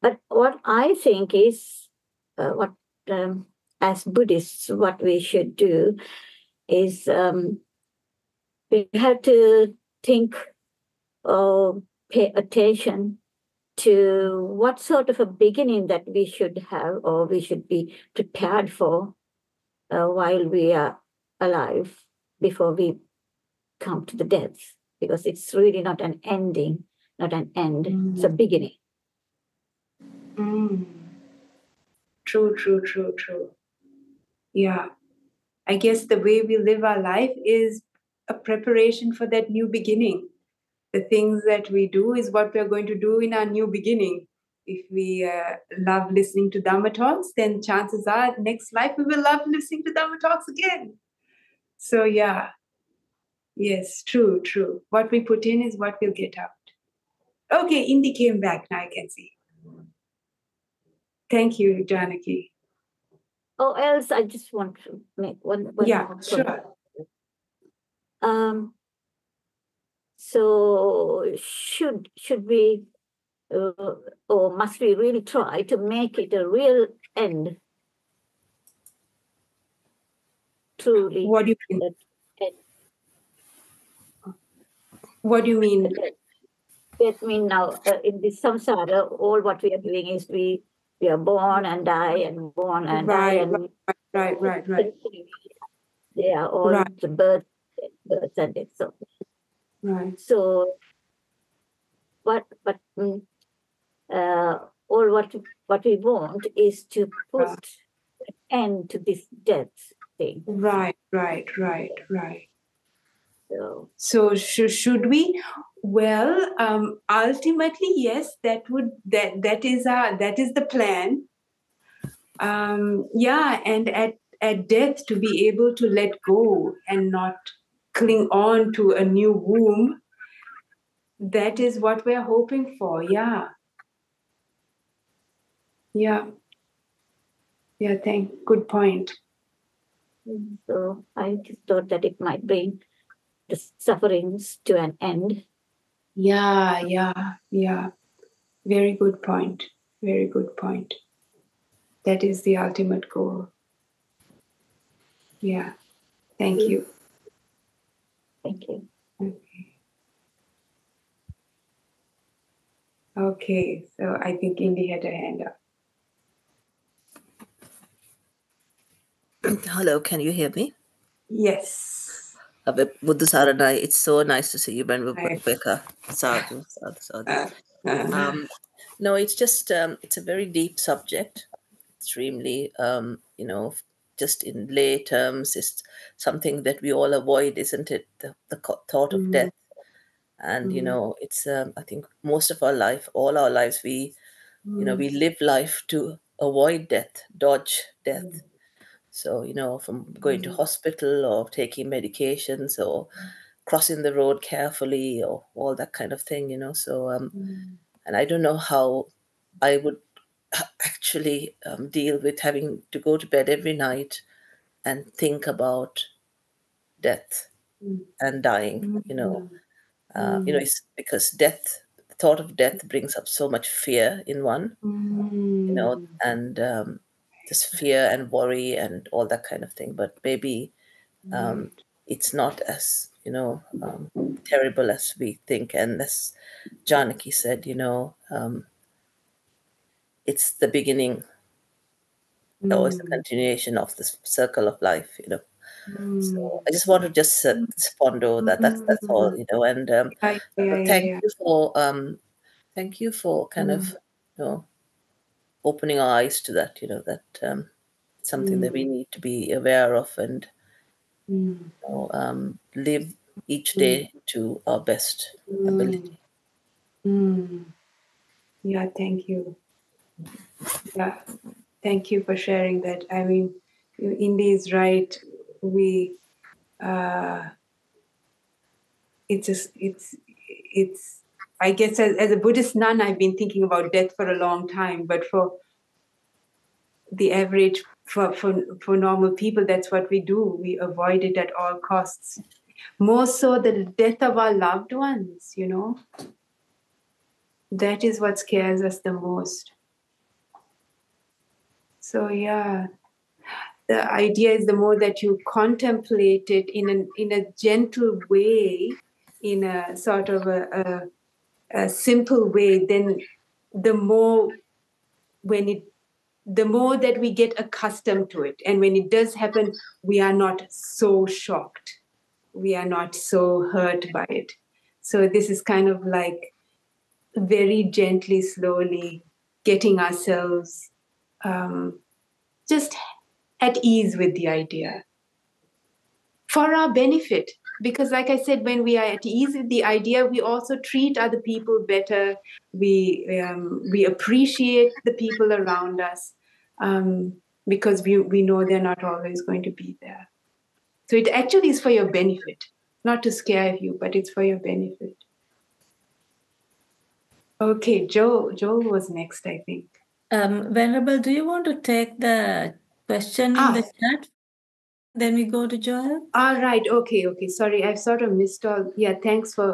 but what I think is uh, what um, as Buddhists, what we should do is um, we have to think or pay attention to what sort of a beginning that we should have or we should be prepared for uh, while we are alive before we come to the death because it's really not an ending not an end it's a beginning Mm. True, true, true, true. Yeah. I guess the way we live our life is a preparation for that new beginning. The things that we do is what we're going to do in our new beginning. If we uh, love listening to Dhamma talks, then chances are next life we will love listening to Dhamma talks again. So, yeah. Yes, true, true. What we put in is what we'll get out. Okay, Indy came back. Now I can see. Thank you, Janaki. Oh, else i just want to make one, one Yeah, sure. um so should should we uh, or must we really try to make it a real end truly What do you mean? What do you mean? That mean now uh, in this samsara, all what we are doing is we we are born and die and born and die Right, and Right, right, right, they are all Right. the birth, birth and death. So right. so what but mm, uh, all what what we want is to put an end to this death thing. Right, right, right, right. So So should should we? Well, um, ultimately, yes. That would that that is our that is the plan. Um, yeah, and at at death to be able to let go and not cling on to a new womb. That is what we're hoping for. Yeah. Yeah. Yeah. Thank. Good point. so I just thought that it might bring the sufferings to an end. Yeah, yeah, yeah. Very good point. Very good point. That is the ultimate goal. Yeah. Thank you. Thank you. Okay. Okay, so I think Indy had her hand up. Hello, can you hear me? Yes. Abhi Buddha Saranai, it's so nice to see you, Ben Hi. Becca. Sadhu, sadhu, sadhu. Um, no, it's just um, it's a very deep subject. Extremely, um, you know, just in lay terms, it's something that we all avoid, isn't it? The, the thought of Mhm. death, and you Mhm. know, it's um, I think most of our life, all our lives, we you know we live life to avoid death, dodge death. So, you know, from going to Mm. hospital or taking medications or crossing the road carefully or all that kind of thing, you know. So, um, Mm. and I don't know how I would actually um, deal with having to go to bed every night and think about death Mm. and dying, you know. Uh, you know, Mm. it's because death, the thought of death brings up so much fear in one, Mm. you know, and um, just fear and worry and all that kind of thing. But maybe um, it's not as you know um, terrible as we think. And as Janaki said, you know, um, it's the beginning or it's the Mm. continuation of this circle of life, you know. Mm. So I just want to just uh, ponder that. That's that's all, you know. And um, Yeah, yeah, yeah, thank yeah. you for um, thank you for kind of you know opening our eyes to that. You know that um, it's something that we need to be aware of and Mm. you know, um, live each day to our best ability. Mm. Yeah, thank you. Yeah, thank you for sharing that. I mean, Indy is right. We, uh, it's just, it's, it's, I guess as, as a Buddhist nun, I've been thinking about death for a long time, but for the average, for, for, for normal people, that's what we do. We avoid it at all costs. More so the death of our loved ones, you know that is what scares us the most so yeah the idea is the more that you contemplate it in a in a gentle way in a sort of a, a, a simple way then the more when it the more that we get accustomed to it. And when it does happen we are not so shocked. We are not so hurt by it. So this is kind of like very gently, slowly getting ourselves um, just at ease with the idea for our benefit. Because, like I said, when we are at ease with the idea, we also treat other people better. We um, we appreciate the people around us um, because we we know they're not always going to be there. So it actually is for your benefit, not to scare you, but it's for your benefit. Okay, Joe. Joe was next, I think. Um, Venerable, do you want to take the question in Ah. the chat? Then we go to Joel. All right. Okay. Okay. Sorry, I've sort of missed all. Yeah. Thanks for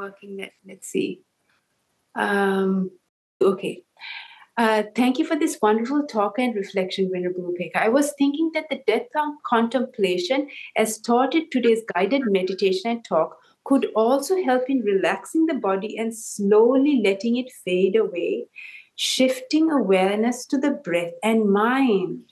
working that. Let's see. Um, okay. Uh, thank you for this wonderful talk and reflection, Venerable Upekkha. I was thinking that the death con- contemplation, as taught in today's guided meditation and talk, could also help in relaxing the body and slowly letting it fade away, shifting awareness to the breath and mind.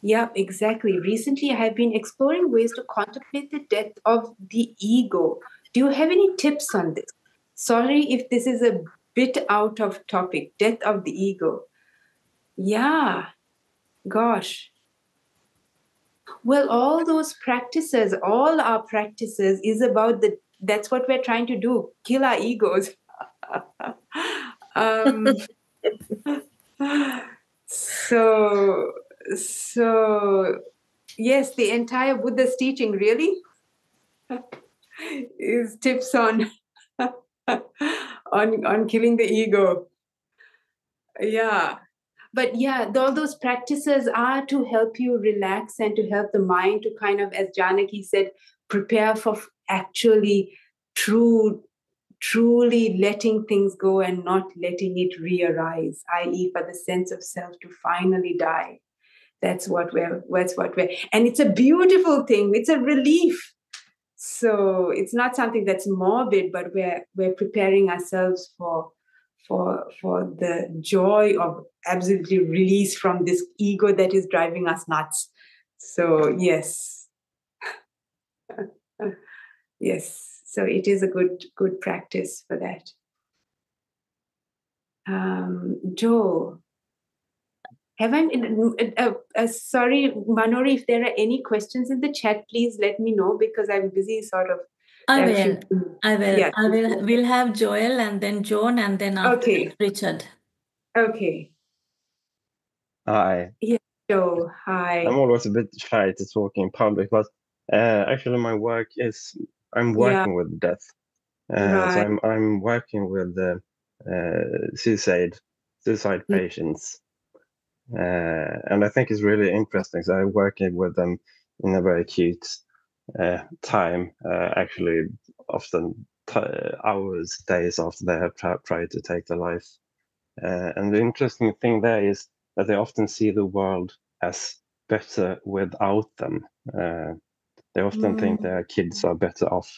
Yep, exactly. Recently, I have been exploring ways to contemplate the death of the ego. Do you have any tips on this? Sorry if this is a bit out of topic. Death of the ego. Yeah, gosh. Well, all those practices, all our practices is about the, that's what we're trying to do kill our egos. um, so, so yes, the entire Buddha's teaching really is tips on on on killing the ego. Yeah, but yeah, all those practices are to help you relax and to help the mind to kind of, as Janaki said, prepare for actually true truly letting things go and not letting it re-arise i.e for the sense of self to finally die. That's what we're that's what we're and it's a beautiful thing. It's a relief. So it's not something that's morbid but we're we're preparing ourselves for for for the joy of absolutely release from this ego that is driving us nuts. So yes. Yes so it is a good good practice for that um joe haven't uh, uh, sorry manori if there are any questions in the chat please let me know because i'm busy sort of I will. few- I will. Yeah. I will. We'll have Joel and then Joan and then after Okay. Richard. okay Hi. yeah Joe. Hi. I'm always a bit shy to talk in public, but uh, actually, my work is I'm working yeah. with death. Uh, right. So I'm I'm working with uh, suicide suicide mm. patients, uh, and I think it's really interesting. So I'm working with them in a very acute uh, time, uh, actually, often t- hours, days after they have tra- tried to take their life. and the interesting thing there is that they often see the world as better without them. They often mm. think their kids are better off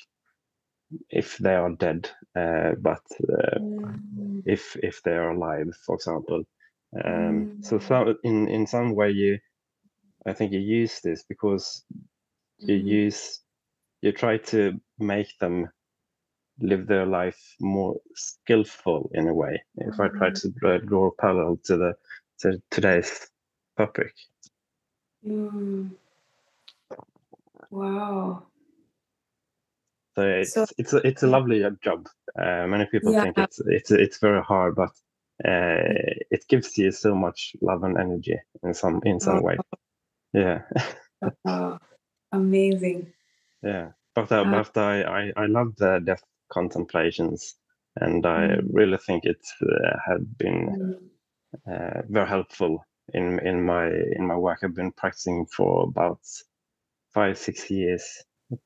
if they are dead, uh, but uh, mm. if if they are alive, for example. Um, mm. So, so in in some way, you, I think you use this because you mm. use you try to make them live their life more skillful in a way. If I try mm. to draw a parallel to the to today's topic. Mm. Wow. So it's so, it's a, it's a lovely job. Uh, many people yeah. think it's it's it's very hard, but uh, it gives you so much love and energy in some in some oh. way. Yeah. amazing. Yeah, but uh, but I, I I love the death contemplations, and I mm. really think it uh, had been mm. uh, very helpful in in my in my work. I've been practicing for about five six years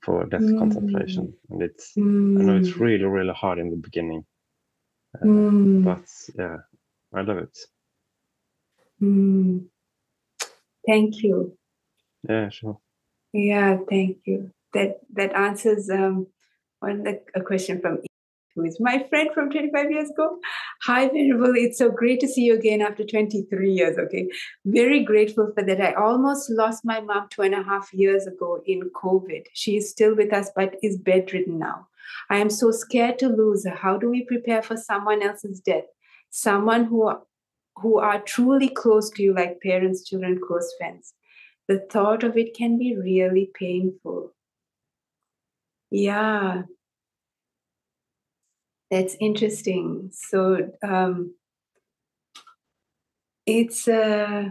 for death mm. contemplation, and it's mm. I know it's mm. really really hard in the beginning, uh, mm. but yeah, I love it. Mm. Thank you. Yeah, sure. Yeah, thank you. That that answers um one a question from who is my friend from 25 years ago. Hi, Venerable. It's so great to see you again after 23 years. Okay. Very grateful for that. I almost lost my mom two and a half years ago in COVID. She is still with us, but is bedridden now. I am so scared to lose her. How do we prepare for someone else's death? Someone who are, who are truly close to you, like parents, children, close friends. The thought of it can be really painful. Yeah, that's interesting. So um, it's uh,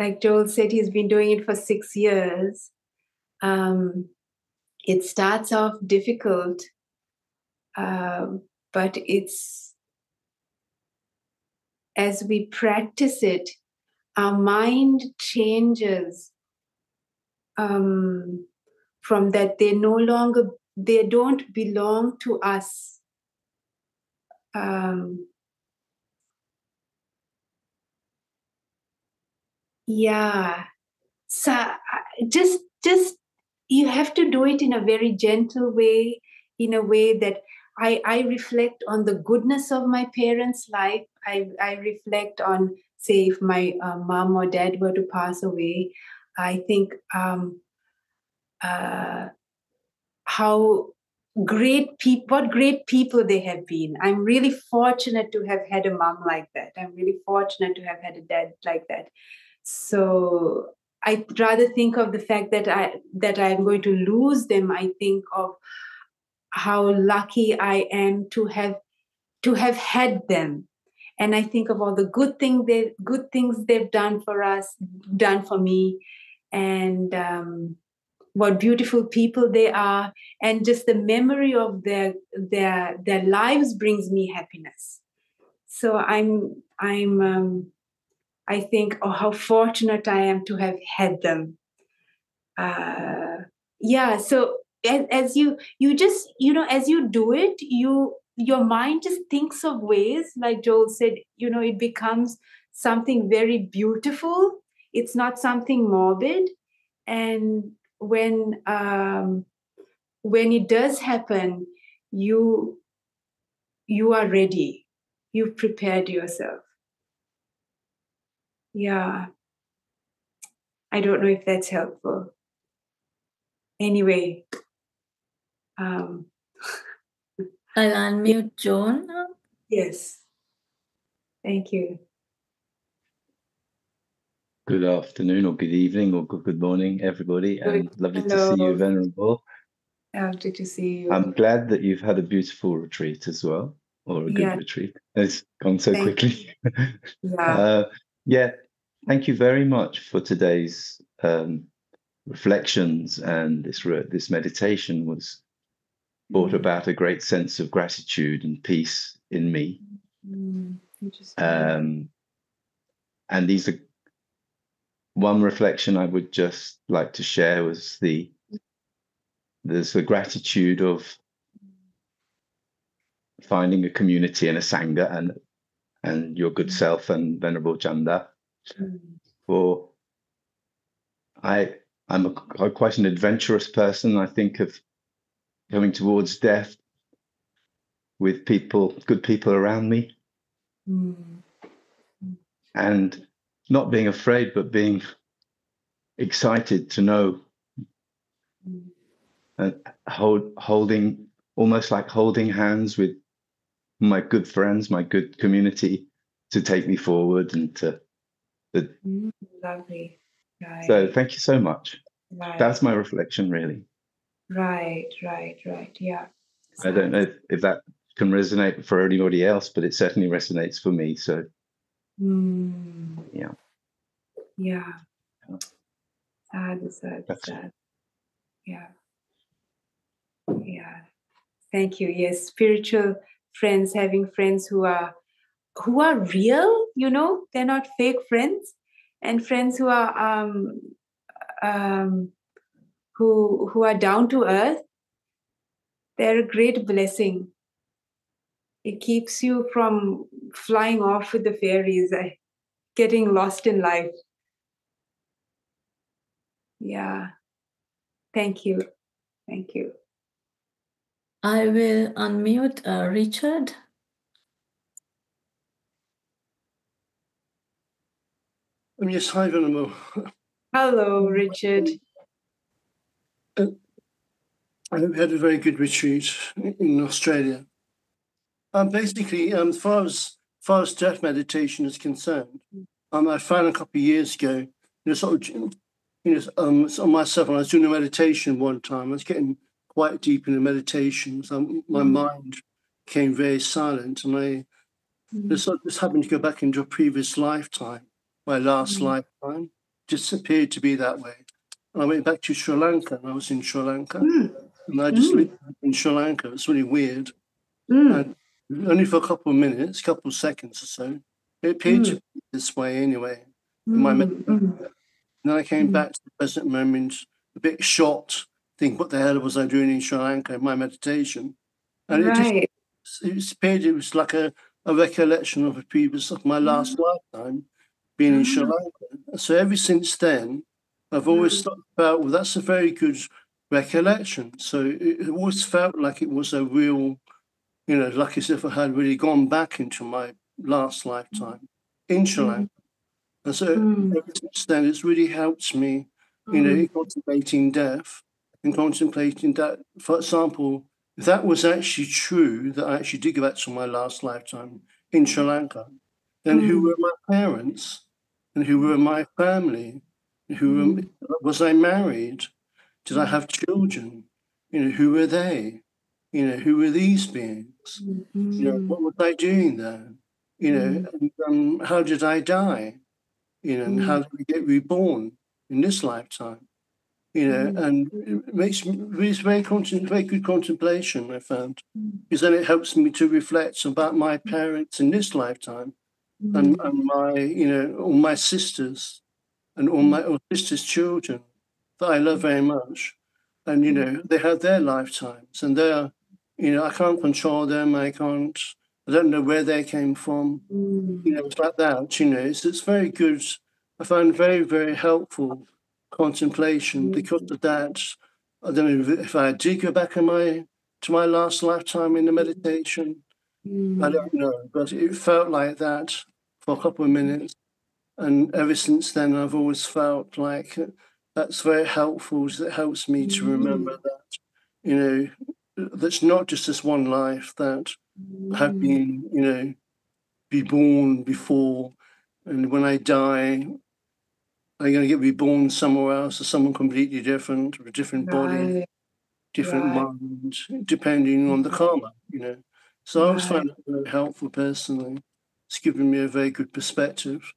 like Joel said, he's been doing it for six years. Um, it starts off difficult, uh, but it's as we practice it, our mind changes um, from that they no longer they don't belong to us um, yeah. So just just you have to do it in a very gentle way in a way that i i reflect on the goodness of my parents life. I i reflect on say if my uh, mom or dad were to pass away i think um uh how great people what great people they have been. I'm really fortunate to have had a mom like that. I'm really fortunate to have had a dad like that. So i rather think of the fact that i that i'm going to lose them. I think of how lucky i am to have to have had them. And i think of all the good things they good things they've done for us done for me. And um, what beautiful people they are and just the memory of their their their lives brings me happiness. So i'm i'm um, i think oh how fortunate i am to have had them. Uh, yeah so as, as you you just you know as you do it you your mind just thinks of ways like joel said you know it becomes something very beautiful. It's not something morbid. And when um, when it does happen, you you are ready. You've prepared yourself. Yeah. I don't know if that's helpful. Anyway, um, I'll unmute Joan. Yes. Thank you. Good afternoon, or good evening, or good, good morning, everybody, and lovely Hello. to see you, Venerable. Lovely to see you. I'm glad that you've had a beautiful retreat as well, or a good yeah. retreat. It's gone so Thank quickly. yeah. Uh, yeah. thank you very much for today's um, reflections and this this meditation was brought mm. about a great sense of gratitude and peace in me. Mm, um, and these are one reflection I would just like to share was the there's the gratitude of finding a community in a sangha and and your good mm. self and venerable Chanda mm. for I I'm, a, I'm quite an adventurous person. I think of going towards death with people, good people around me, mm. and not being afraid, but being excited to know and hold, holding almost like holding hands with my good friends, my good community to take me forward and to. to mm, lovely. Right. So thank you so much. Right. That's my reflection, really. Right, right, right. Yeah. I don't know if, if that can resonate for anybody else, but it certainly resonates for me. So, mm. yeah. Yeah. Sad, sad, That's sad. It. Yeah. Yeah. Thank you. Yes, spiritual friends, having friends who are who are real, you know, they're not fake friends, and friends who are um, um, who who are down to earth they're a great blessing it keeps you from flying off with the fairies uh, getting lost in life. Yeah. Thank you. Thank you. I will unmute uh, richard. Yes hi Venerable. hello richard. Uh, I had a very good retreat in Australia. Um, basically, um, as far as, far as death meditation is concerned, um, I found a couple of years ago, you know, sort of, you know, um, on myself, when I was doing a meditation one time, I was getting quite deep in the meditation. So my mm. mind became very silent, and I mm. just, just happened to go back into a previous lifetime, my last mm. lifetime, just appeared to be that way. And I went back to Sri Lanka and I was in Sri Lanka. Mm. And I just mm. lived in Sri Lanka. It's really weird. Mm. Only for a couple of minutes, a couple of seconds or so. It appeared to hmm. be this way anyway. In my hmm. And then I came hmm. back to the present moment, a bit shocked, thinking, what the hell was I doing in Sri Lanka in my meditation? And right. it just it appeared it was like a, a recollection of a previous of my last lifetime being in Sri Lanka. So ever since then, I've always mm. felt, well, that's a very good recollection. So it, it always felt like it was a real, you know, like as if I had really gone back into my last lifetime in Sri Lanka. Mm. And so mm. ever since then, it's really helped me, you know, in mm. contemplating death and contemplating that, for example, if that was actually true, that I actually did go back to my last lifetime in Sri Lanka, then who mm. were my parents and who were my family who mm. was I married? Did I have children? You know, who were they? You know, who were these beings? Mm-hmm. You know, what was I doing there? You know, mm. and, um, how did I die? You know, and mm. how did we get reborn in this lifetime? You know, mm. and it makes it's very very good contemplation. I found mm. because then it helps me to reflect about my parents in this lifetime, and, mm. and my you know all my sisters and all my all sister's children that I love very much. And, you know, they have their lifetimes and they're, you know, I can't control them. I can't, I don't know where they came from. Mm. You know, it's like that, you know, it's, it's very good. I find very, very helpful contemplation mm. because of that. I don't know if I did go back in my to my last lifetime in the meditation. Mm. I don't know, but it felt like that for a couple of minutes. And ever since then, I've always felt like that's very helpful. It helps me to remember mm. that, you know, that's not just this one life that have mm. been, you know, be born before. And when I die, I'm going to get reborn somewhere else as someone completely different, with a different body, different right. mind, depending on the mm. karma, you know. So right. I always find it very helpful personally. It's given me a very good perspective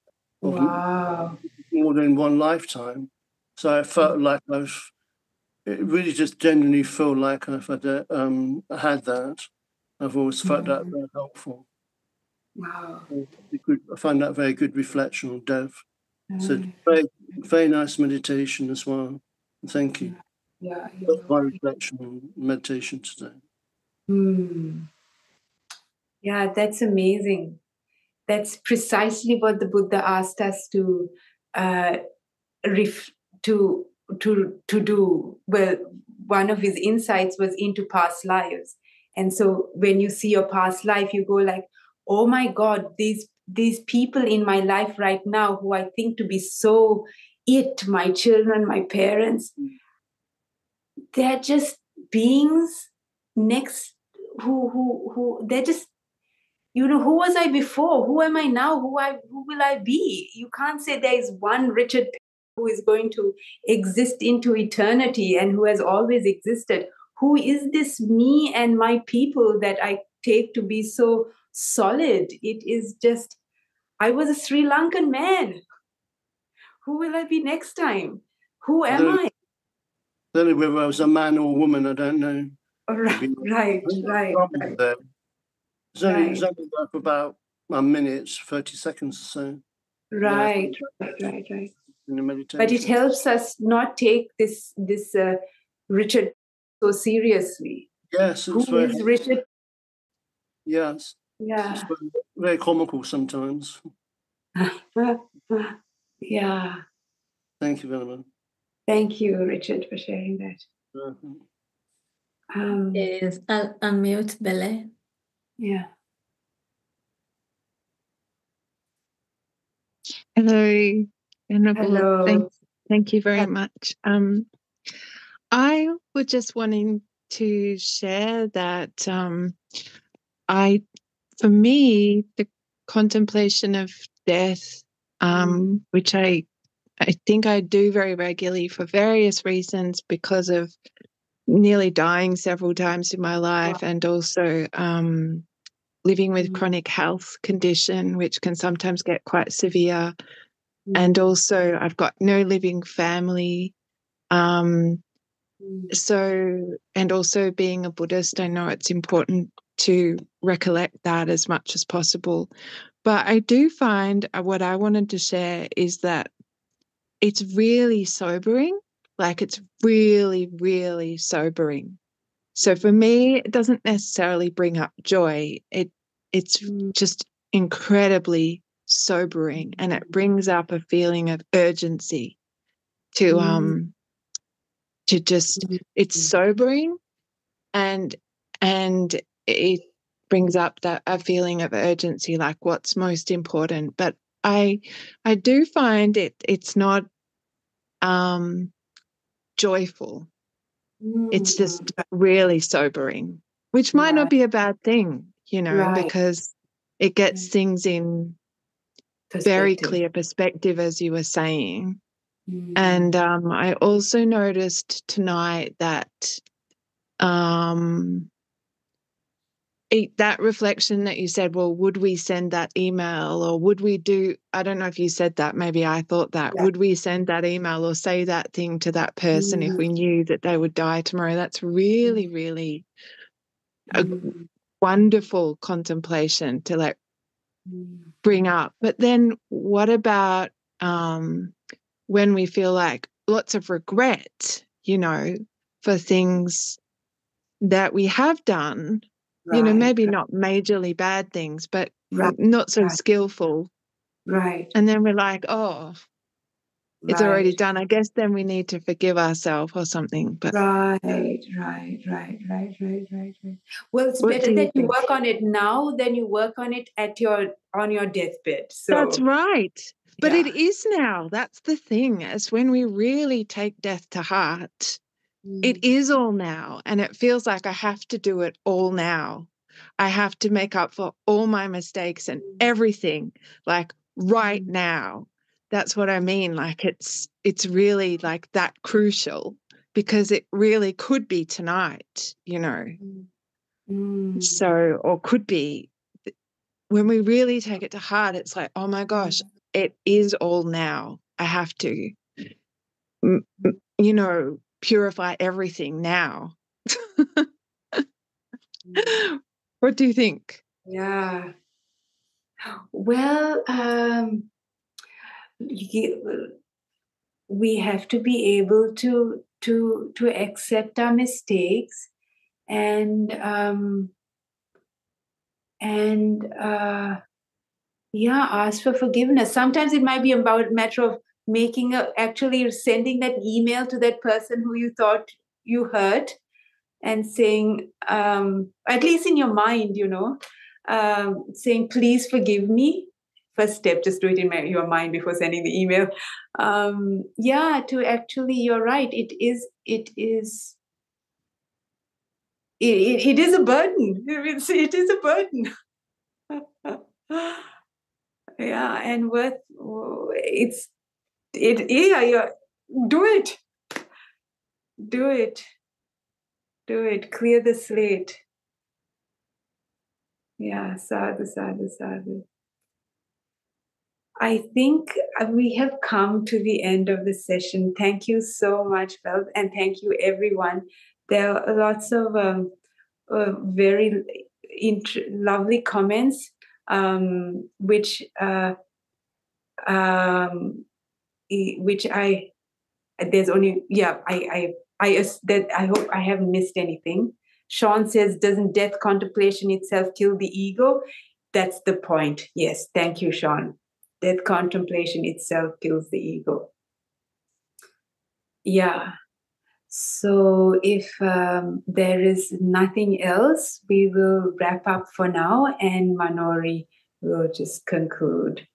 Wow. More than one lifetime. So I felt like I've, it really just genuinely feel like I've had, that, um, had that. I've always felt that very helpful. Wow. Good, I find that very good reflection on death. So very, very nice meditation as well. Thank you. Yeah. That's my reflection on meditation today. Hmm. Yeah, that's amazing. That's precisely what the Buddha asked us to uh, ref- to to to do. Well, one of his insights was into past lives, and so when you see your past life, you go like, "Oh my God, these these people in my life right now who I think to be so it, my children, my parents, mm. they're just beings next who who who they're just you know who was i before? Who am i now? Who i who will i be? You can't say there is one richard who is going to exist into eternity and who has always existed who is this me and my people that i take to be so solid it is just i was a sri lankan man who will i be next time who am i Then whether I was a man or a woman, I don't know. right right right, right. It's only, Right. only about a minute, 30 seconds or so right right right right in the meditation. But it helps us not take this this uh, richard so seriously. Yes, who very, is richard? Yes, yeah. It's very, very comical sometimes. yeah. Thank you very much. thank you richard for sharing that. Mhm. um, Yes, I'll unmute Bele. yeah. Hello, Venerable. Hello. Thank, thank you very much. Um, I was just wanting to share that um, I, for me, the contemplation of death, um, which I, I think I do very regularly for various reasons because of nearly dying several times in my life and also um, living with chronic health condition, which can sometimes get quite severe. And also, I've got no living family. Um, so, and also being a Buddhist, I know it's important to recollect that as much as possible. But I do find uh, what I wanted to share is that it's really sobering. Like it's really, really sobering. So for me, it doesn't necessarily bring up joy. It it's just incredibly sobering and it brings up a feeling of urgency to mm. um to just mm-hmm. it's mm. sobering and and it brings up that a feeling of urgency like what's most important? But i i do find it it's not um joyful. It's just mm. really sobering which might not be a bad thing you know Right. because it gets things in very clear perspective as you were saying Mm. and um, I also noticed tonight that um, it, that reflection that you said, well, would we send that email or would we do? I don't know if you said that. Maybe I thought that. Yeah. Would we send that email or say that thing to that person if Mm. we knew that they would die tomorrow? That's really, really a Mm. wonderful contemplation to like Mm. Bring up. But then what about um, when we feel like lots of regret, you know, for things that we have done, you know, maybe not majorly bad things, but Right, not so right. skillful. right And then we're like, oh, it's already done. I guess then we need to forgive ourselves or something. But Right, right, right, right, right, right, right. Well, it's what better you that you work on it now than you work on it at your on your deathbed. So that's right. But yeah. it is now. That's the thing. Is when we really take death to heart, it Mm. is all now. And it feels like I have to do it all now. I have to make up for all my mistakes and everything, like right Mm. now. That's what I mean. Like it's it's really like that crucial because it really could be tonight, you know. Mm. So or could be when we really take it to heart, it's like, oh my gosh, it is all now. I have to, you know, purify everything now. what do you think? Yeah. Well, um, we have to be able to to to accept our mistakes and um, and uh, yeah, ask for forgiveness. Sometimes it might be about matter of making a actually sending that email to that person who you thought you hurt and saying um, at least in your mind you know um, saying please forgive me first step just do it in my, your mind before sending the email. Um, yeah to actually you're right it is it is it, it is a burden. It's, it is a burden. Yeah and worth it's it yeah yeah do it. Do it. Do it. Clear the slate. Yeah sadhu sadhu sadhu I think uh, we have come to the end of the session. Thank you so much, Phil, and thank you, everyone. There are lots of um, uh, very int- lovely comments, um, which uh, um, which I there's only yeah I I I that I hope I haven't missed anything. Sean says, doesn't death contemplation itself kill the ego? That's the point. Yes, thank you, Sean that contemplation itself kills the ego. Yeah. So if um, there is nothing else, we will wrap up for now and Manori will just conclude.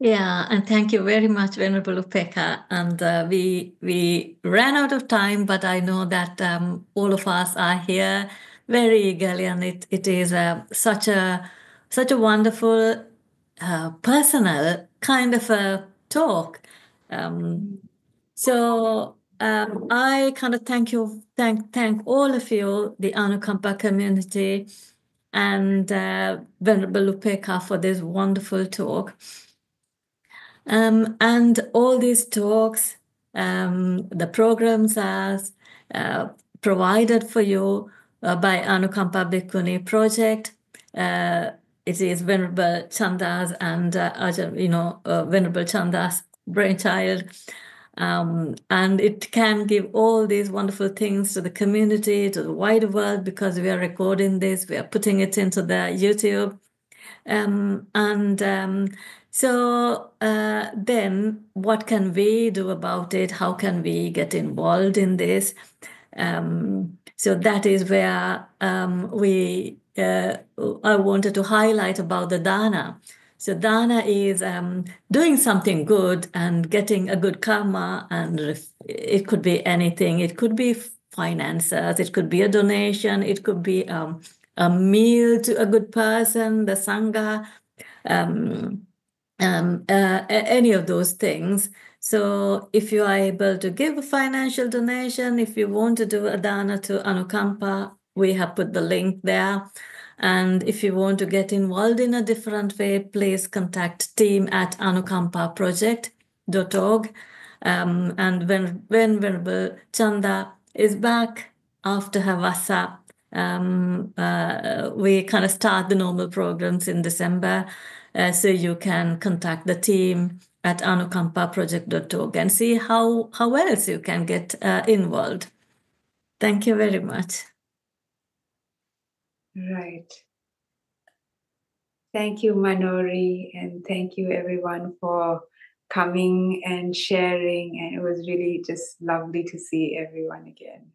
Yeah, and thank you very much, Venerable Upekkha. And uh, we we ran out of time, but I know that um, all of us are here very eagerly, and it it is uh, such a such a wonderful personal kind of a talk. Um, so um, I kind of thank you, thank thank all of you, the Anukampa community, and uh, Venerable Upekkha for this wonderful talk. Um, and all these talks, um, the programs are uh, provided for you uh, by Anukampa Bhikkhuni Project. Uh, it is Venerable Chandas and uh, you know uh, Venerable Chandas brainchild. Um, and it can give all these wonderful things to the community, to the wider world, because we are recording this, we are putting it into the YouTube. Um, and um, so uh, then what can we do about it? How can we get involved in this? Um, so that is where um, we uh, I wanted to highlight about the dana. So dana is um, doing something good and getting a good karma, and it could be anything. It could be finances. It could be a donation. It could be um, a meal to a good person, the sangha, um, um, uh, any of those things. So if you are able to give a financial donation, if you want to do a dana to Anukampa, we have put the link there. And if you want to get involved in a different way, please contact team at anukampaproject.org. Um, and when, when Venerable Chanda is back after Havasa, um, uh, we kind of start the normal programs in December. Uh, so you can contact the team at anukampaproject.org and see how, how else you can get uh, involved. Thank you very much. Right. Thank you, Manori, and thank you everyone for coming and sharing. And it was really just lovely to see everyone again.